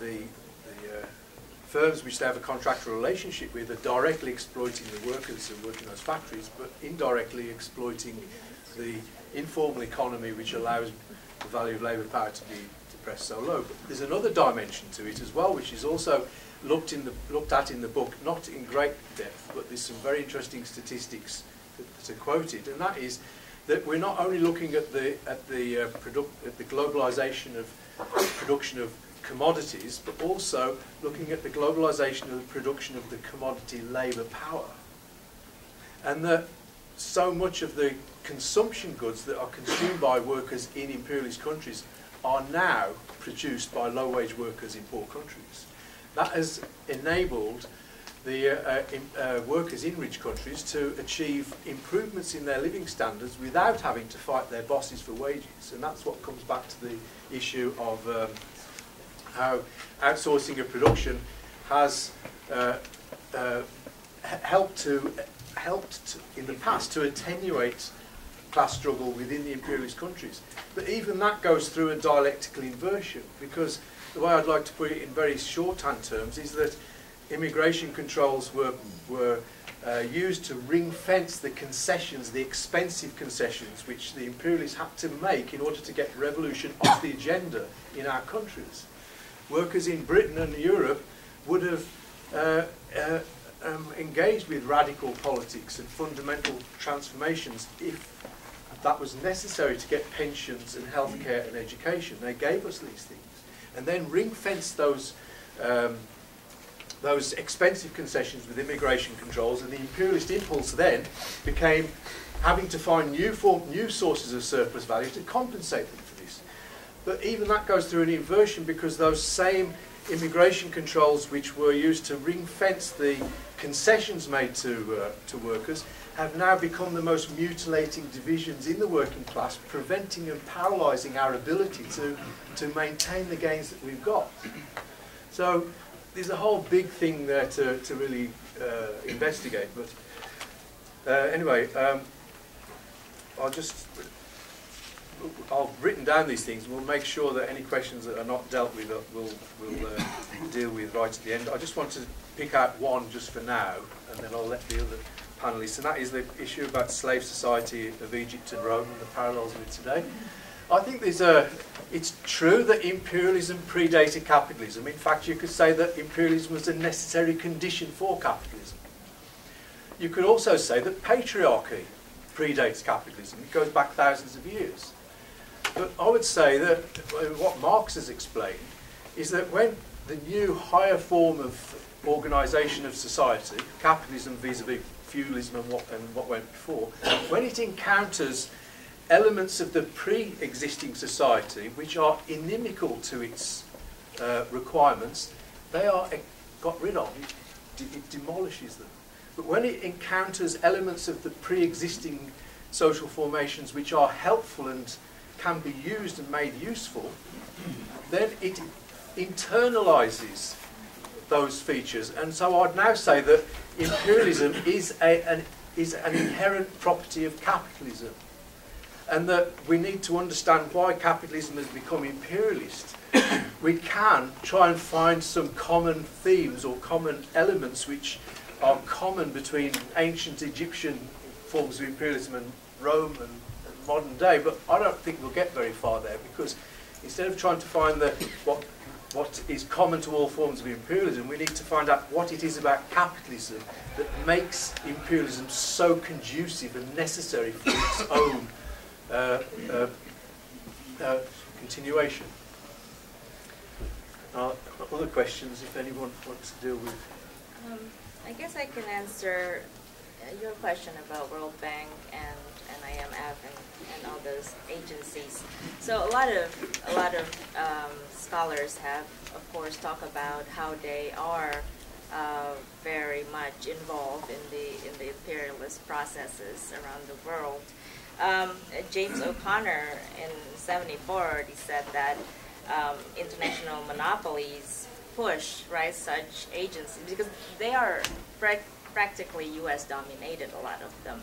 the firms which they have a contractual relationship with are directly exploiting the workers who work in those factories, but indirectly exploiting the informal economy which allows the value of labour power to be depressed so low. But there's another dimension to it as well, which is also looked, in the, looked at in the book, not in great depth, but there's some very interesting statistics that, that are quoted, and that is that we're not only looking at the, at the, uh, at the globalisation of production of commodities, but also looking at the globalisation of the production of the commodity labour power. And that so much of the consumption goods that are consumed by workers in imperialist countries are now produced by low-wage workers in poor countries. That has enabled the uh, uh, in, uh, workers in rich countries to achieve improvements in their living standards without having to fight their bosses for wages. And that's what comes back to the issue of um, how outsourcing of production has helped to helped in the past to attenuate class struggle within the imperialist countries. But even that goes through a dialectical inversion because the way I'd like to put it in very shorthand terms is that immigration controls were, were uh, used to ring fence the concessions, the expensive concessions which the imperialists had to make in order to get revolution off the agenda in our countries. Workers in Britain and Europe would have uh, uh, um, engaged with radical politics and fundamental transformations if that was necessary to get pensions and healthcare and education. They gave us these things. And then ring fenced those um, those expensive concessions with immigration controls, and the imperialist impulse then became having to find new new sources of surplus value to compensate them for this. But even that goes through an inversion because those same immigration controls which were used to ring fence the concessions made to, uh, to workers have now become the most mutilating divisions in the working class, preventing and paralysing our ability to, to maintain the gains that we've got. So there's a whole big thing there to, to really uh, investigate. But uh, anyway, um, I'll just I've written down these things. We'll make sure that any questions that are not dealt with we'll, we'll uh, deal with right at the end. I just want to pick out one just for now, and then I'll let the other panelists. And that is the issue about slave society of Egypt and Rome and the parallels with today. I think there's a, it's true that imperialism predated capitalism. In fact, you could say that imperialism was a necessary condition for capitalism. You could also say that patriarchy predates capitalism. It goes back thousands of years. But I would say that uh, what Marx has explained is that when the new higher form of organisation of society, capitalism vis-à-vis feudalism and what, and what went before, when it encounters elements of the pre-existing society which are inimical to its uh, requirements, they are got rid of. It, it demolishes them. But when it encounters elements of the pre-existing social formations which are helpful and can be used and made useful, then it internalizes those features. And so I'd now say that imperialism is, a, an, is an inherent property of capitalism and that we need to understand why capitalism has become imperialist, [coughs] we can try and find some common themes or common elements which are common between ancient Egyptian forms of imperialism and Rome and, and modern day. But I don't think we'll get very far there because instead of trying to find the, what, what is common to all forms of imperialism, we need to find out what it is about capitalism that makes imperialism so conducive and necessary for its own uh, uh, uh, continuation. other questions, if anyone wants to deal with? Um, I guess I can answer your question about World Bank and, and IMF and, and all those agencies. So a lot of a lot of um, scholars have, of course, talked about how they are uh, very much involved in the in the imperialist processes around the world. Um, James O'Connor in 74, he said that um, international monopolies push right such agencies because they are pra practically U.S. dominated, a lot of them,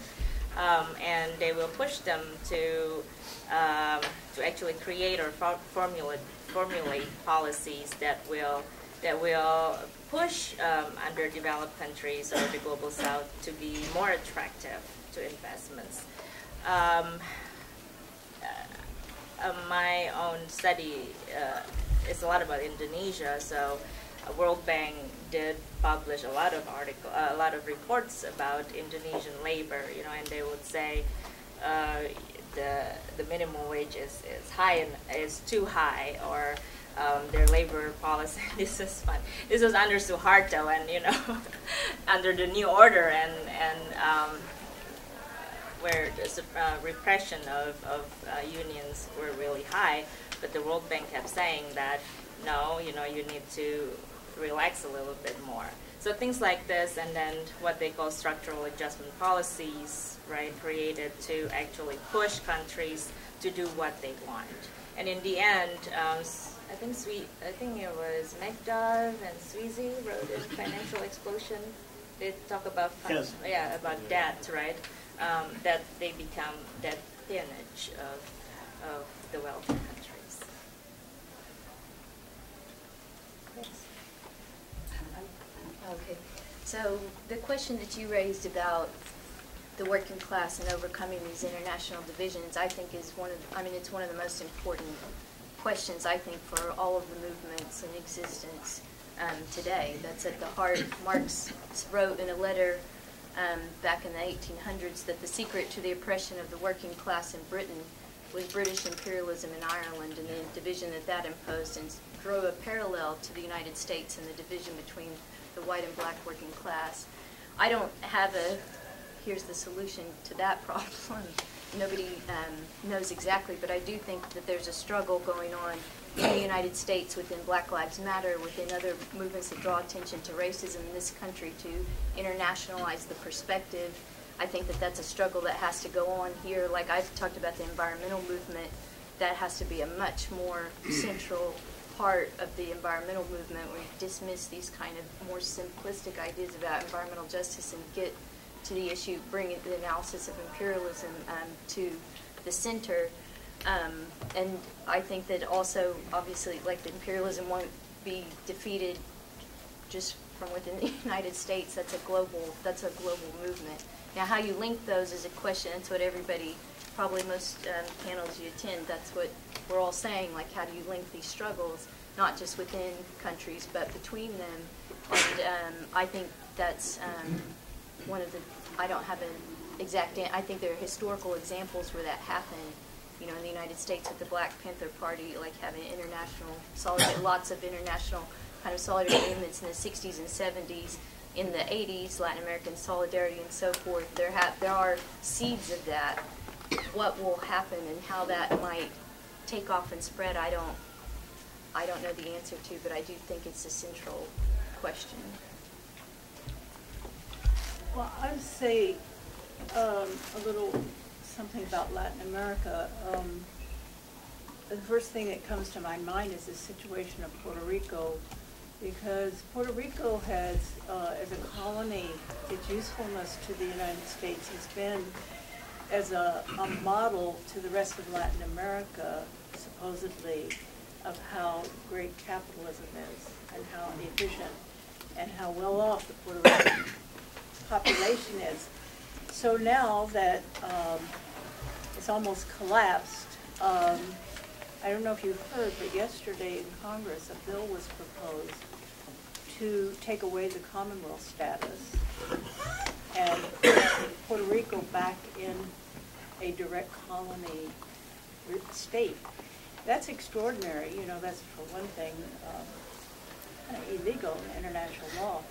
um, and they will push them to um, to actually create or formulate formulate policies that will that will push um, underdeveloped countries or the global south to be more attractive to investments. Um, uh, my own study uh, is a lot about Indonesia, so uh, World Bank did publish a lot of article, uh, a lot of reports about Indonesian labor, you know, and they would say uh, the the minimum wage is, is high and is too high, or um, their labor policy. [laughs] this is fun. This was under Suharto, and you know, [laughs] under the new order, and and um, where the uh, repression of, of uh, unions were really high, but the World Bank kept saying that no, you know, you need to relax a little bit more. So things like this, and then what they call structural adjustment policies, right, created to actually push countries to do what they want. And in the end, um, I think Sweet, I think it was Magdoff and Sweezy wrote in Financial Explosion. They talk about Yes. yeah about debt, right? Um, that they become that peonage of of the wealthy countries. Okay, so the question that you raised about the working class and overcoming these international divisions, I think is one of, I mean, it's one of the most important questions, I think, for all of the movements in existence um, today. That's at the heart. Marx wrote in a letter um, back in the 1800s that the secret to the oppression of the working class in Britain was British imperialism in Ireland and the division that that imposed and drew a parallel to the United States and the division between the white and black working class. I don't have a, here's the solution to that [laughs] problem. Nobody um, knows exactly, but I do think that there's a struggle going on in the United States within Black Lives Matter, within other movements that draw attention to racism in this country to internationalize the perspective. I think that that's a struggle that has to go on here. Like I've talked about the environmental movement, that has to be a much more central part of the environmental movement where you dismiss these kind of more simplistic ideas about environmental justice and get to the issue, bring the analysis of imperialism um, to the center. Um, and I think that also, obviously, like the imperialism won't be defeated just from within the [laughs] United States. That's a global. That's a global movement. Now, how you link those is a question. That's what everybody, probably most um, panels you attend. That's what we're all saying. Like, how do you link these struggles, not just within countries, but between them? And um, I think that's um, one of the. I don't have an exact. I think there are historical examples where that happened you know, in the United States with the Black Panther Party, like having international solidarity, [coughs] lots of international kind of solidarity movements in the 60s and 70s. In the 80s, Latin American solidarity and so forth. There have there are seeds of that. What will happen and how that might take off and spread, I don't I don't know the answer to, but I do think it's a central question. Well, I would say um, a little something about Latin America. Um, the first thing that comes to my mind is the situation of Puerto Rico, because Puerto Rico has, uh, as a colony, its usefulness to the United States has been as a, a model to the rest of Latin America, supposedly, of how great capitalism is and how efficient and how well off the Puerto Rican population is. So now that um, it's almost collapsed, um, I don't know if you heard, but yesterday in Congress, a bill was proposed to take away the Commonwealth status and Puerto Rico back in a direct colony state. That's extraordinary, you know, that's for one thing, um, illegal in international law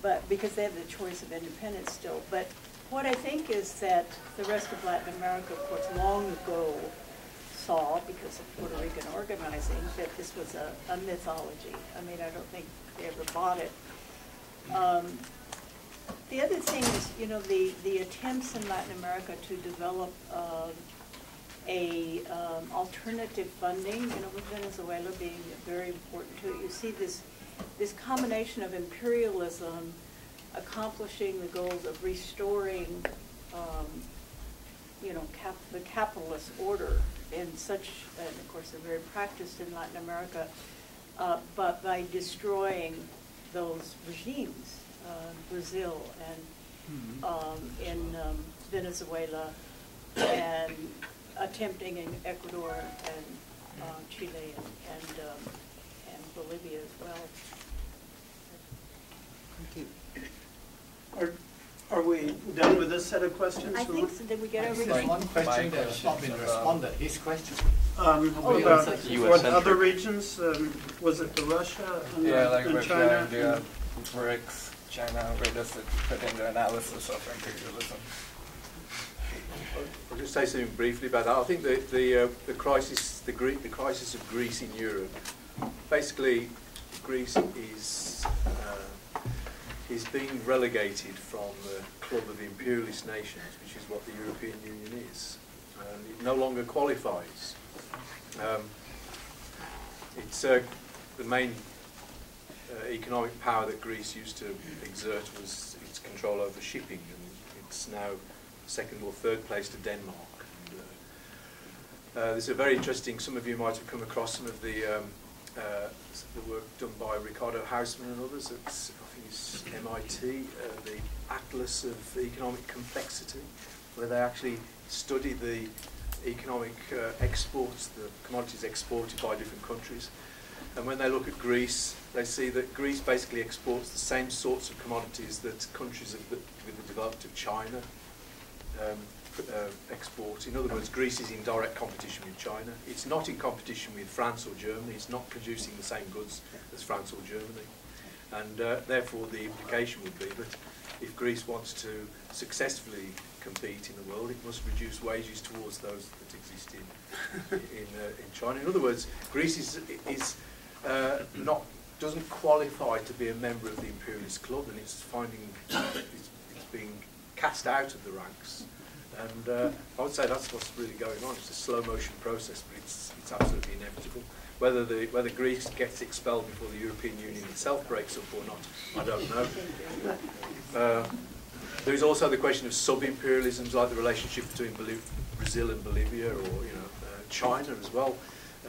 but because they have the choice of independence still. But what I think is that the rest of Latin America, of course, long ago saw, because of Puerto Rican organizing, that this was a, a mythology. I mean, I don't think they ever bought it. Um, the other thing is, you know, the, the attempts in Latin America to develop um, a um, alternative funding, you know, with Venezuela being very important to it. You see this this combination of imperialism accomplishing the goals of restoring, um, you know, cap, the capitalist order in such, and of course they're very practiced in Latin America, uh, but by destroying those regimes, uh, Brazil and um, in um, Venezuela and attempting in Ecuador and uh, Chile and, and, um, and Bolivia as well. Are, are we done with this set of questions? I think, so. did we get everything? There's one question that has not been responded, his question. Um, Oh, about what other regions, um, was it the Russia and, Yeah, like and Russia, China? India, BRICS, China, where does it fit in the analysis of imperialism? I'll just say something briefly about that. I think the the, uh, the crisis, the, Gre- the crisis of Greece in Europe, basically, Greece is uh, is being relegated from the club of imperialist nations, which is what the European Union is, and it no longer qualifies. Um, it's uh, the main uh, economic power that Greece used to exert was its control over shipping, and it's now second or third place to Denmark. And, uh, uh, there's a very interesting, some of you might have come across some of the, um, uh, the work done by Ricardo Hausmann and others at, I think it's MIT, uh, the Atlas of Economic Complexity, where they actually study the economic uh, exports, the commodities exported by different countries. And when they look at Greece, they see that Greece basically exports the same sorts of commodities that countries the, with the developed of China um, uh, export. In other words, Greece is in direct competition with China. It's not in competition with France or Germany. It's not producing the same goods as France or Germany. And uh, therefore, the implication would be that if Greece wants to successfully compete in the world, it must reduce wages towards those that exist in [laughs] in, uh, in China. In other words, Greece is is uh, not doesn't qualify to be a member of the imperialist club, and it's finding it's, it's being cast out of the ranks. And uh, I would say that's what's really going on. It's a slow motion process, but it's it's absolutely inevitable. Whether the whether Greece gets expelled before the European Union itself breaks up or not, I don't know. Uh, there is also the question of sub-imperialisms, like the relationship between Brazil and Bolivia, or you know, uh, China as well,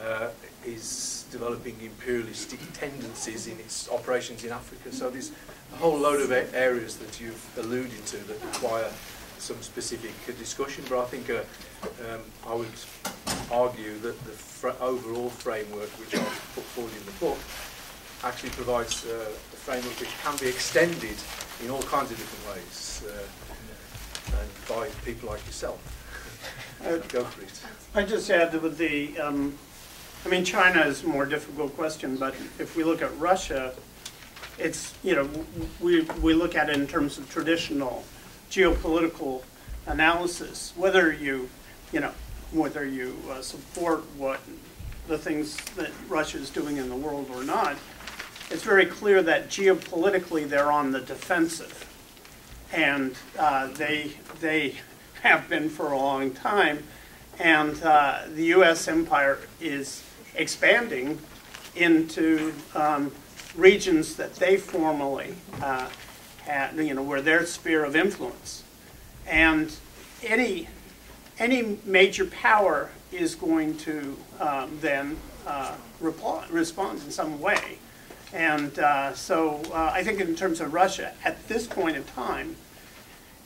uh, is developing imperialistic tendencies in its operations in Africa. So there's a whole load of areas that you've alluded to that require some specific discussion. But I think um, I would argue that the fr- overall framework, which I've put forward in the book, actually provides uh, a framework which can be extended in all kinds of different ways, uh, and by people like yourself. Uh, [laughs] Go for it. I just add that with the, um, I mean, China is a more difficult question, but if we look at Russia, it's, you know, we, we look at it in terms of traditional geopolitical analysis, whether you, you know, whether you uh, support what the things that Russia is doing in the world or not, it's very clear that geopolitically they're on the defensive. And uh, they, they have been for a long time. And uh, the U.S. empire is expanding into um, regions that they formerly uh, had, you know, were their sphere of influence. And any, any major power is going to um, then uh, respond in some way. And uh, so uh, I think in terms of Russia, at this point in time,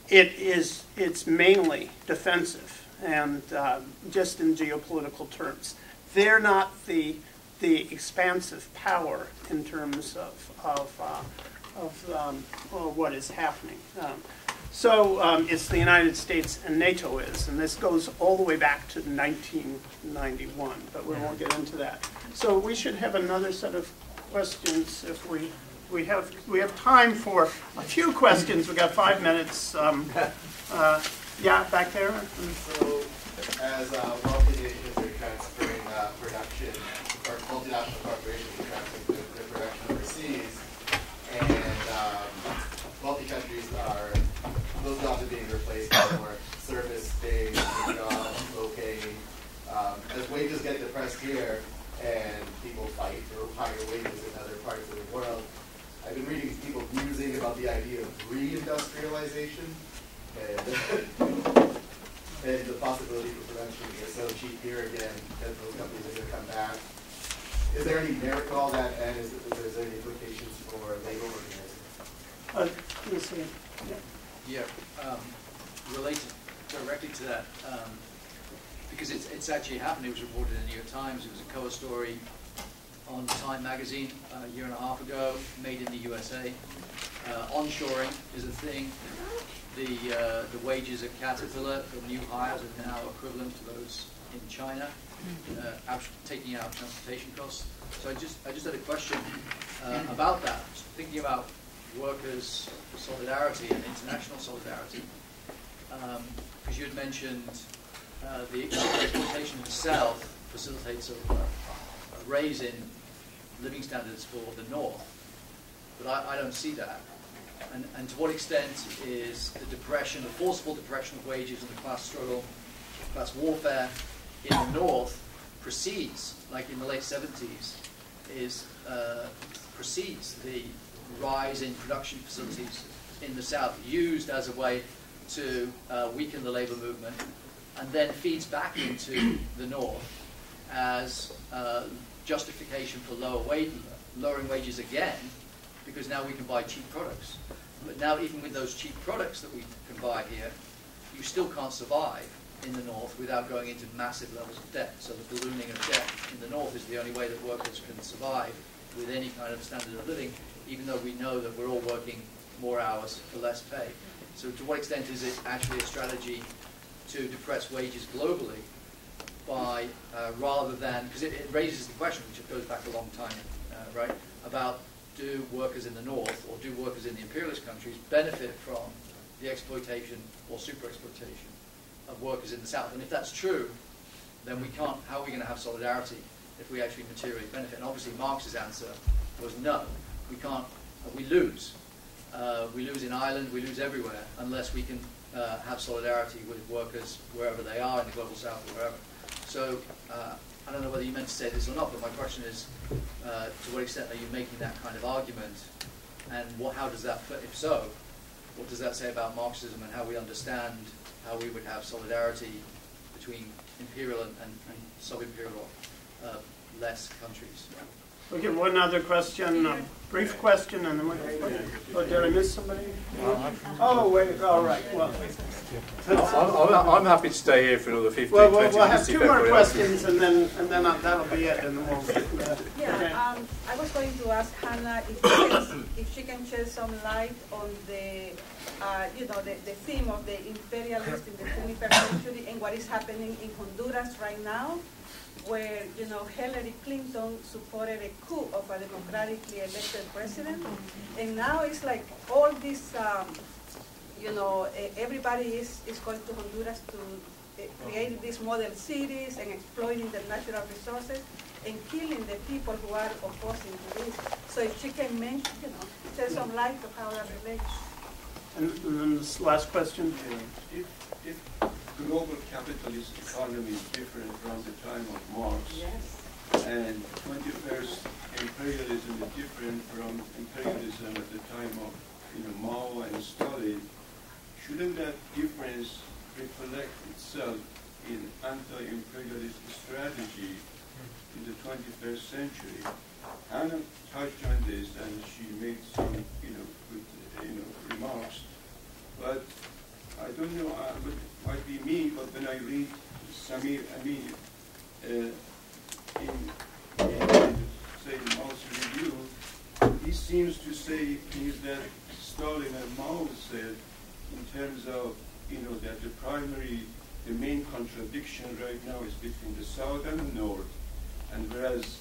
it is, it's mainly defensive and uh, just in geopolitical terms. They're not the, the expansive power in terms of, of, uh, of um, well, what is happening. Um, so um, it's the United States and NATO is, and this goes all the way back to 1991, but we won't get into that. So we should have another set of questions if we, we have, we have time for a few questions. We've got five minutes. Um, [laughs] uh, Yeah, back there. So, as uh, wealthy nations are transferring uh, production, or multinational corporations are transferring their production overseas, and um, wealthy countries are, those jobs are being replaced by more service-based jobs, low pay. Um, as wages get depressed here, and people fight for higher wages in other parts of the world, I've been reading people musing about the idea of reindustrialization and, [laughs] and the possibility for production to get so cheap here again that those companies are going to come back. is there any merit to all that, and is, is there any implications for labor organizing? Uh, let me see. Yeah. Yeah, um, related directly to that, um, because it's, it's actually happened, it was reported in the New York Times, it was a cover story on Time magazine uh, a year and a half ago, made in the USA. Uh, onshoring is a thing. The, uh, the wages at Caterpillar for new hires are now equivalent to those in China, uh, taking out transportation costs. So I just, I just had a question uh, about that, thinking about workers' solidarity and international solidarity. Because you had mentioned uh, the exploitation itself facilitates a, a raise in living standards for the North, but I, I don't see that. And, and to what extent is the depression, the forcible depression of wages and the class struggle, class warfare in the North precedes, like in the late 70s, is uh, precedes the rise in production facilities in the South, used as a way to uh, weaken the labor movement, and then feeds back into the North as uh, justification for lower wage, lowering wages again, because now we can buy cheap products. But now, even with those cheap products that we can buy here, you still can't survive in the North without going into massive levels of debt. So the ballooning of debt in the North is the only way that workers can survive with any kind of standard of living, even though we know that we're all working more hours for less pay. So to what extent is it actually a strategy to depress wages globally by, uh, rather than, because it, it raises the question, which goes back a long time, uh, right, about do workers in the North or do workers in the imperialist countries benefit from the exploitation or super exploitation of workers in the South? And if that's true, then we can't, how are we going to have solidarity if we actually materially benefit? And obviously Marx's answer was no, we can't, we lose. Uh, we lose in Ireland, we lose everywhere, unless we can uh, have solidarity with workers wherever they are in the global south or wherever. So uh, I don't know whether you meant to say this or not, but my question is, uh, to what extent are you making that kind of argument, and what, how does that, fit? if so, what does that say about Marxism and how we understand how we would have solidarity between imperial and, and, and sub-imperial uh, less countries? Okay, one other question, a brief question, and then we, oh, did I miss somebody? Oh, wait, all right, well. I'm, I'm, I'm happy to stay here for another 15, Well, 20 we'll, we'll have if two more everybody else- questions, and then, and then uh, that'll be it, and then we'll. Okay. Yeah, um, I was going to ask Hannah if she can, if she can shed some light on the, uh, you know, the, the theme of the imperialist in the 21st century and what is happening in Honduras right now, where, you know, Hillary Clinton supported a coup of a democratically elected president, and now it's like all this, um, you know, everybody is, is going to Honduras to uh, create these model cities and exploiting the natural resources and killing the people who are opposing to this. So if she can mention, you know, shed some light of how that relates. And and this last question? If, if global capitalist economy is different from the time of Marx, and 21st imperialism is different from imperialism at the time of you know, Mao and Stalin, shouldn't that difference reflect itself in anti-imperialist strategy in the 21st century? Hannah touched on this and she made some, you know, good, you know, remarks, but I don't know, uh, but it might be me, but when I read Samir Amin uh, in, in, say, Monthly Review, he seems to say things that Stalin and Mao said in terms of, you know, that the primary, the main contradiction right now is between the South and the North, and whereas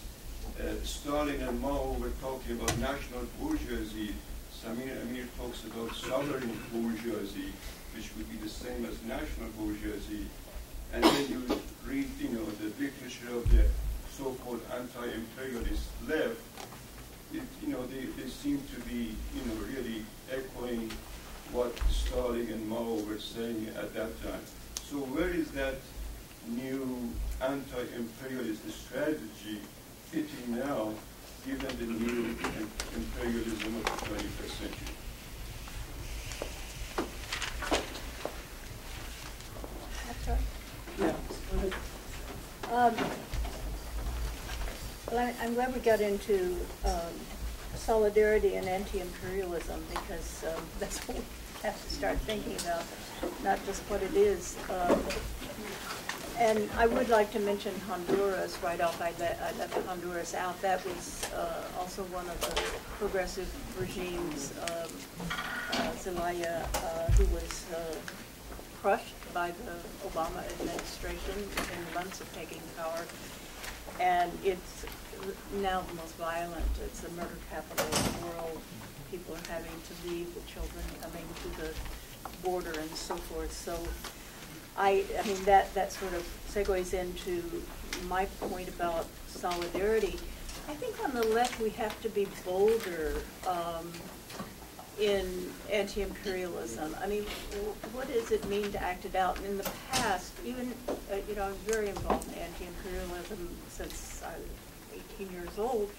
uh, Stalin and Mao were talking about national bourgeoisie, Samir Amin talks about sovereign bourgeoisie, which would be the same as national bourgeoisie. And then you read, you know, the literature of the so-called anti-imperialist left, it, you know, they, they seem to be, you know, really echoing what Stalin and Mao were saying at that time. So where is that new anti-imperialist strategy fitting now, given the new imperialism of the 21st century? Yeah. Um, well, I, I'm glad we got into um, solidarity and anti-imperialism because um, [laughs] that's what we have to start thinking about, not just what it is. Um, and I would like to mention Honduras right off. I, let, I left Honduras out. That was uh, also one of the progressive regimes, um, uh, Zelaya, uh, who was uh, crushed by the Obama administration in the months of taking power. And it's now the most violent. It's the murder capital of the world. People are having to leave, the children coming to the border and so forth. So I, I mean, that, that sort of segues into my point about solidarity. I think on the left we have to be bolder um, in anti-imperialism. I mean, what does it mean to act it out? And in the past, even, uh, you know, I'm very involved in anti-imperialism since I was 18 years old.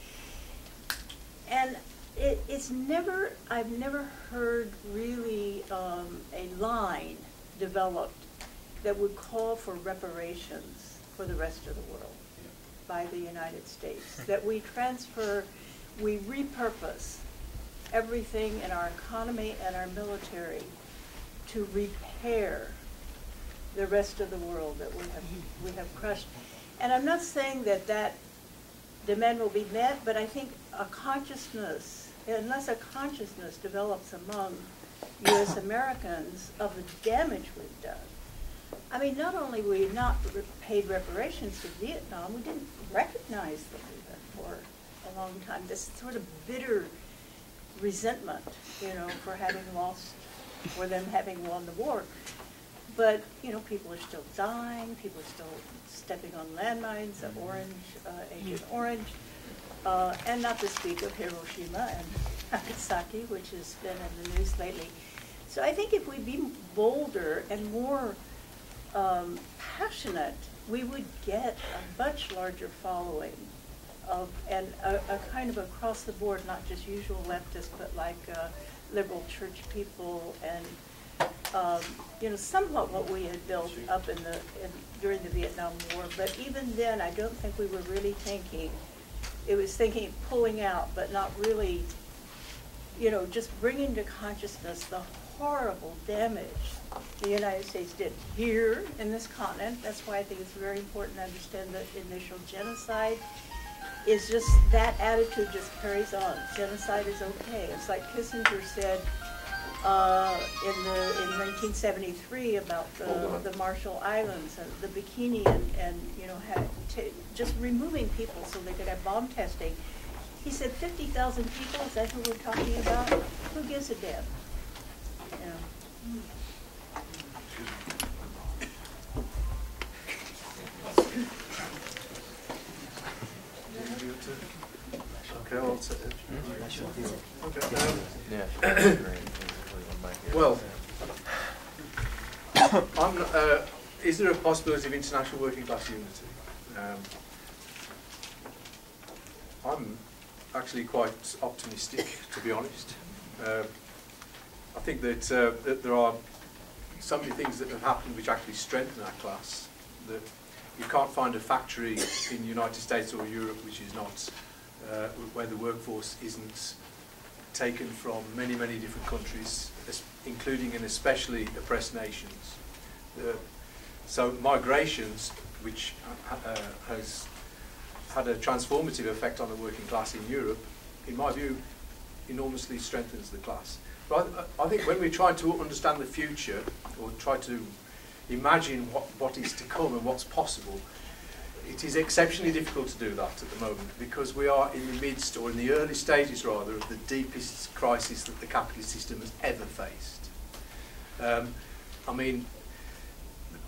And it, it's never, I've never heard really um, a line developed that would call for reparations for the rest of the world by the United States. that we transfer, we repurpose everything in our economy and our military to repair the rest of the world that we have, we have crushed. And I'm not saying that that demand will be met, but I think a consciousness, unless a consciousness develops among U.S. Americans of the damage we've done. I mean, not only we not paid reparations to Vietnam, we didn't recognize them even for a long time. This sort of bitter resentment, you know, for having lost, for them having won the war. But, you know, people are still dying, people are still stepping on landmines, uh, Orange, uh, Agent Orange, uh, and not to speak of Hiroshima and [laughs] Nagasaki, which has been in the news lately. So I think if we'd be bolder and more um, passionate, we would get a much larger following of, and a, a, kind of across the board, not just usual leftists, but like uh, liberal church people and, um, you know, somewhat what we had built up in the, in, during the Vietnam War. But even then, I don't think we were really thinking, it was thinking pulling out, but not really, you know, just bringing to consciousness the horrible damage the United States did here in this continent. That's why I think it's very important to understand the initial genocide is just that attitude just carries on. Genocide is okay. It's like Kissinger said uh, in the in 1973 about the, the Marshall Islands and the bikini and, and you know had just removing people so they could have bomb testing. He said 50,000 people. Is that who we're talking about? Who gives a damn? You know. Okay, I'll take it. Okay. Um, well, I'm, uh, is there a possibility of international working class unity? Um, I'm actually quite optimistic, to be honest. Uh, I think that, uh, that there are so many things that have happened which actually strengthen our class. That you can't find a factory in the United States or Europe which is not uh, where the workforce isn't taken from many, many different countries, including and especially oppressed nations. Uh, so migrations, which uh, has had a transformative effect on the working class in Europe, in my view, enormously strengthens the class. But I, I think when we try to understand the future, or try to imagine what, what is to come and what's possible, it is exceptionally difficult to do that at the moment because we are in the midst, or in the early stages rather, of the deepest crisis that the capitalist system has ever faced. Um, I mean,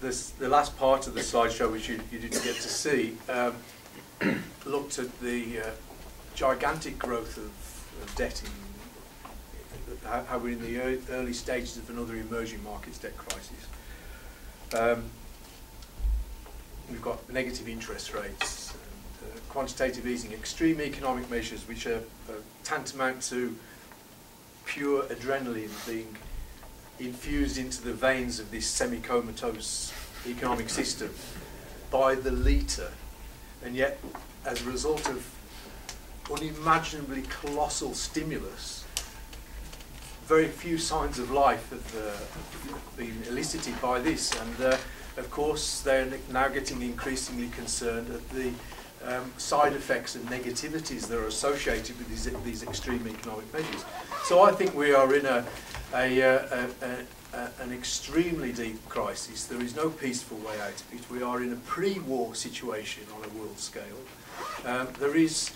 this, the last part of the slideshow, which you, you didn't get to see, um, [coughs] looked at the uh, gigantic growth of, of debt in how, how we're in the early, stages of another emerging markets debt crisis. Um, we've got negative interest rates, and, uh, quantitative easing, extreme economic measures which are uh, tantamount to pure adrenaline being infused into the veins of this semi-comatose economic system by the litre. And yet, as a result of unimaginably colossal stimulus, very few signs of life have uh, been elicited by this. And uh, of course, they're now getting increasingly concerned at the um, side effects and negativities that are associated with these, these extreme economic measures. So I think we are in a, a, a, a, an extremely deep crisis. There is no peaceful way out of it. We are in a pre-war situation on a world scale. Um, there is,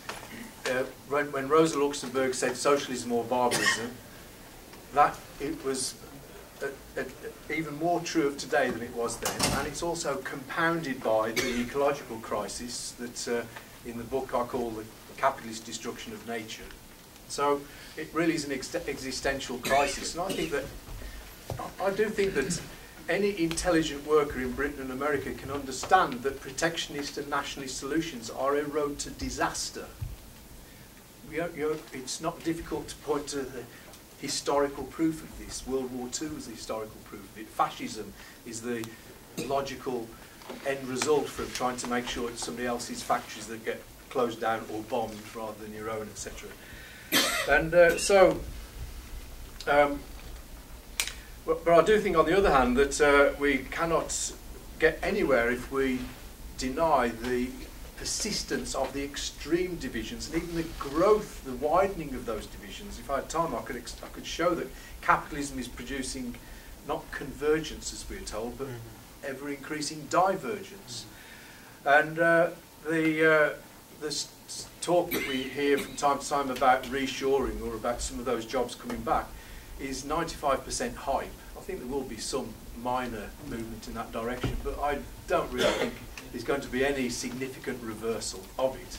uh, when, when Rosa Luxemburg said socialism or barbarism, that it was uh, uh, even more true of today than it was then, and it's also compounded by the ecological crisis that uh, in the book I call the capitalist destruction of nature. So it really is an ex existential crisis, and I think that I do think that any intelligent worker in Britain and America can understand that protectionist and nationalist solutions are a road to disaster. You're, you're, it's not difficult to point to the historical proof of this. World War II is the historical proof of it. Fascism is the logical end result from trying to make sure it's somebody else's factories that get closed down or bombed rather than your own, etc. And uh, so, um, but, but I do think, on the other hand, that uh, we cannot get anywhere if we deny the persistence of the extreme divisions and even the growth, the widening of those divisions. If I had time, I could, I could show that capitalism is producing not convergence, as we're told, but mm-hmm. ever increasing divergence. And uh, the, uh, the talk that we hear from time to time about reshoring or about some of those jobs coming back is 95% hype. I think there will be some minor movement in that direction, but I don't really think there's going to be any significant reversal of it.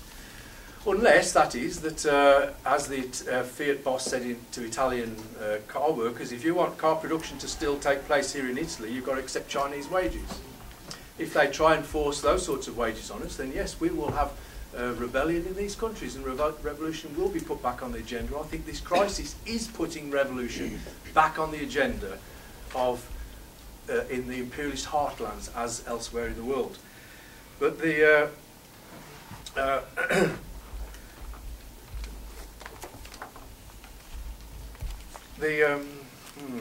Unless, that is, that uh, as the uh, Fiat boss said in, to Italian uh, car workers, if you want car production to still take place here in Italy, you've got to accept Chinese wages. If they try and force those sorts of wages on us, then yes, we will have uh, rebellion in these countries and revolution will be put back on the agenda. I think this crisis is putting revolution back on the agenda of uh, in the imperialist heartlands as elsewhere in the world. But the uh, uh, [coughs] the um, hmm,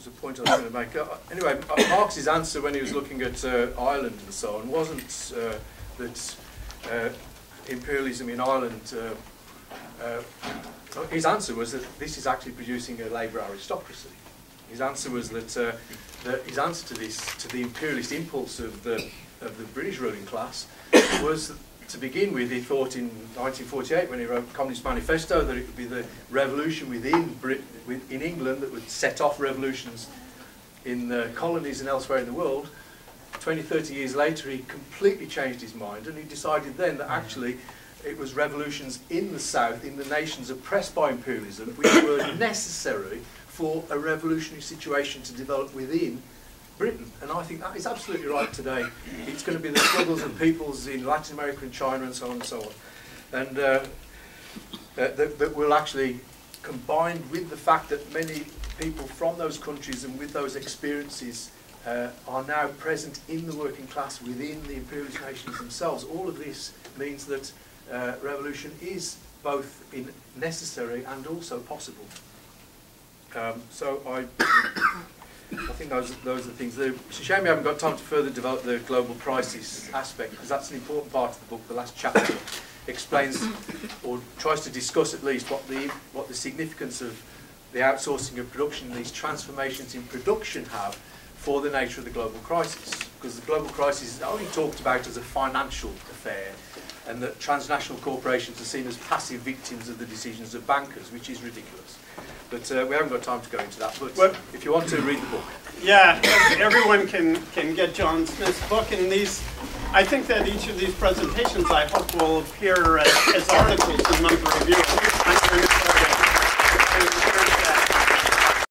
there's a point I was going to make. Uh, anyway, uh, Marx's answer when he was looking at uh, Ireland and so on wasn't uh, that uh, imperialism in Ireland. Uh, his answer was that this is actually producing a labour aristocracy. His answer was that, that his answer to this, to the imperialist impulse of the of the British ruling class was to begin with, he thought in 1948 when he wrote Communist Manifesto that it would be the revolution within Brit in England that would set off revolutions in the colonies and elsewhere in the world. 20, 30 years later, he completely changed his mind and he decided then that actually it was revolutions in the South, in the nations oppressed by imperialism, which were [coughs] necessary for a revolutionary situation to develop within Britain. And I think that is absolutely right today. It's going to be the struggles of peoples in Latin America and China and so on and so on. And uh, that, that will actually, combined with the fact that many people from those countries and with those experiences uh, are now present in the working class within the imperialist nations themselves, all of this means that uh, revolution is both necessary and also possible. Um, so I [coughs] I think those, those are the things. It's a shame we haven't got time to further develop the global crisis aspect because that's an important part of the book. The last chapter explains or tries to discuss at least what the, what the significance of the outsourcing of production, these transformations in production have for the nature of the global crisis. Because the global crisis is only talked about as a financial affair and that transnational corporations are seen as passive victims of the decisions of bankers, which is ridiculous. But uh, we haven't got time to go into that. But well, if you want to read the book. Yeah, everyone can, can get John Smith's book. And these, I think that each of these presentations, I hope, will appear as, as articles among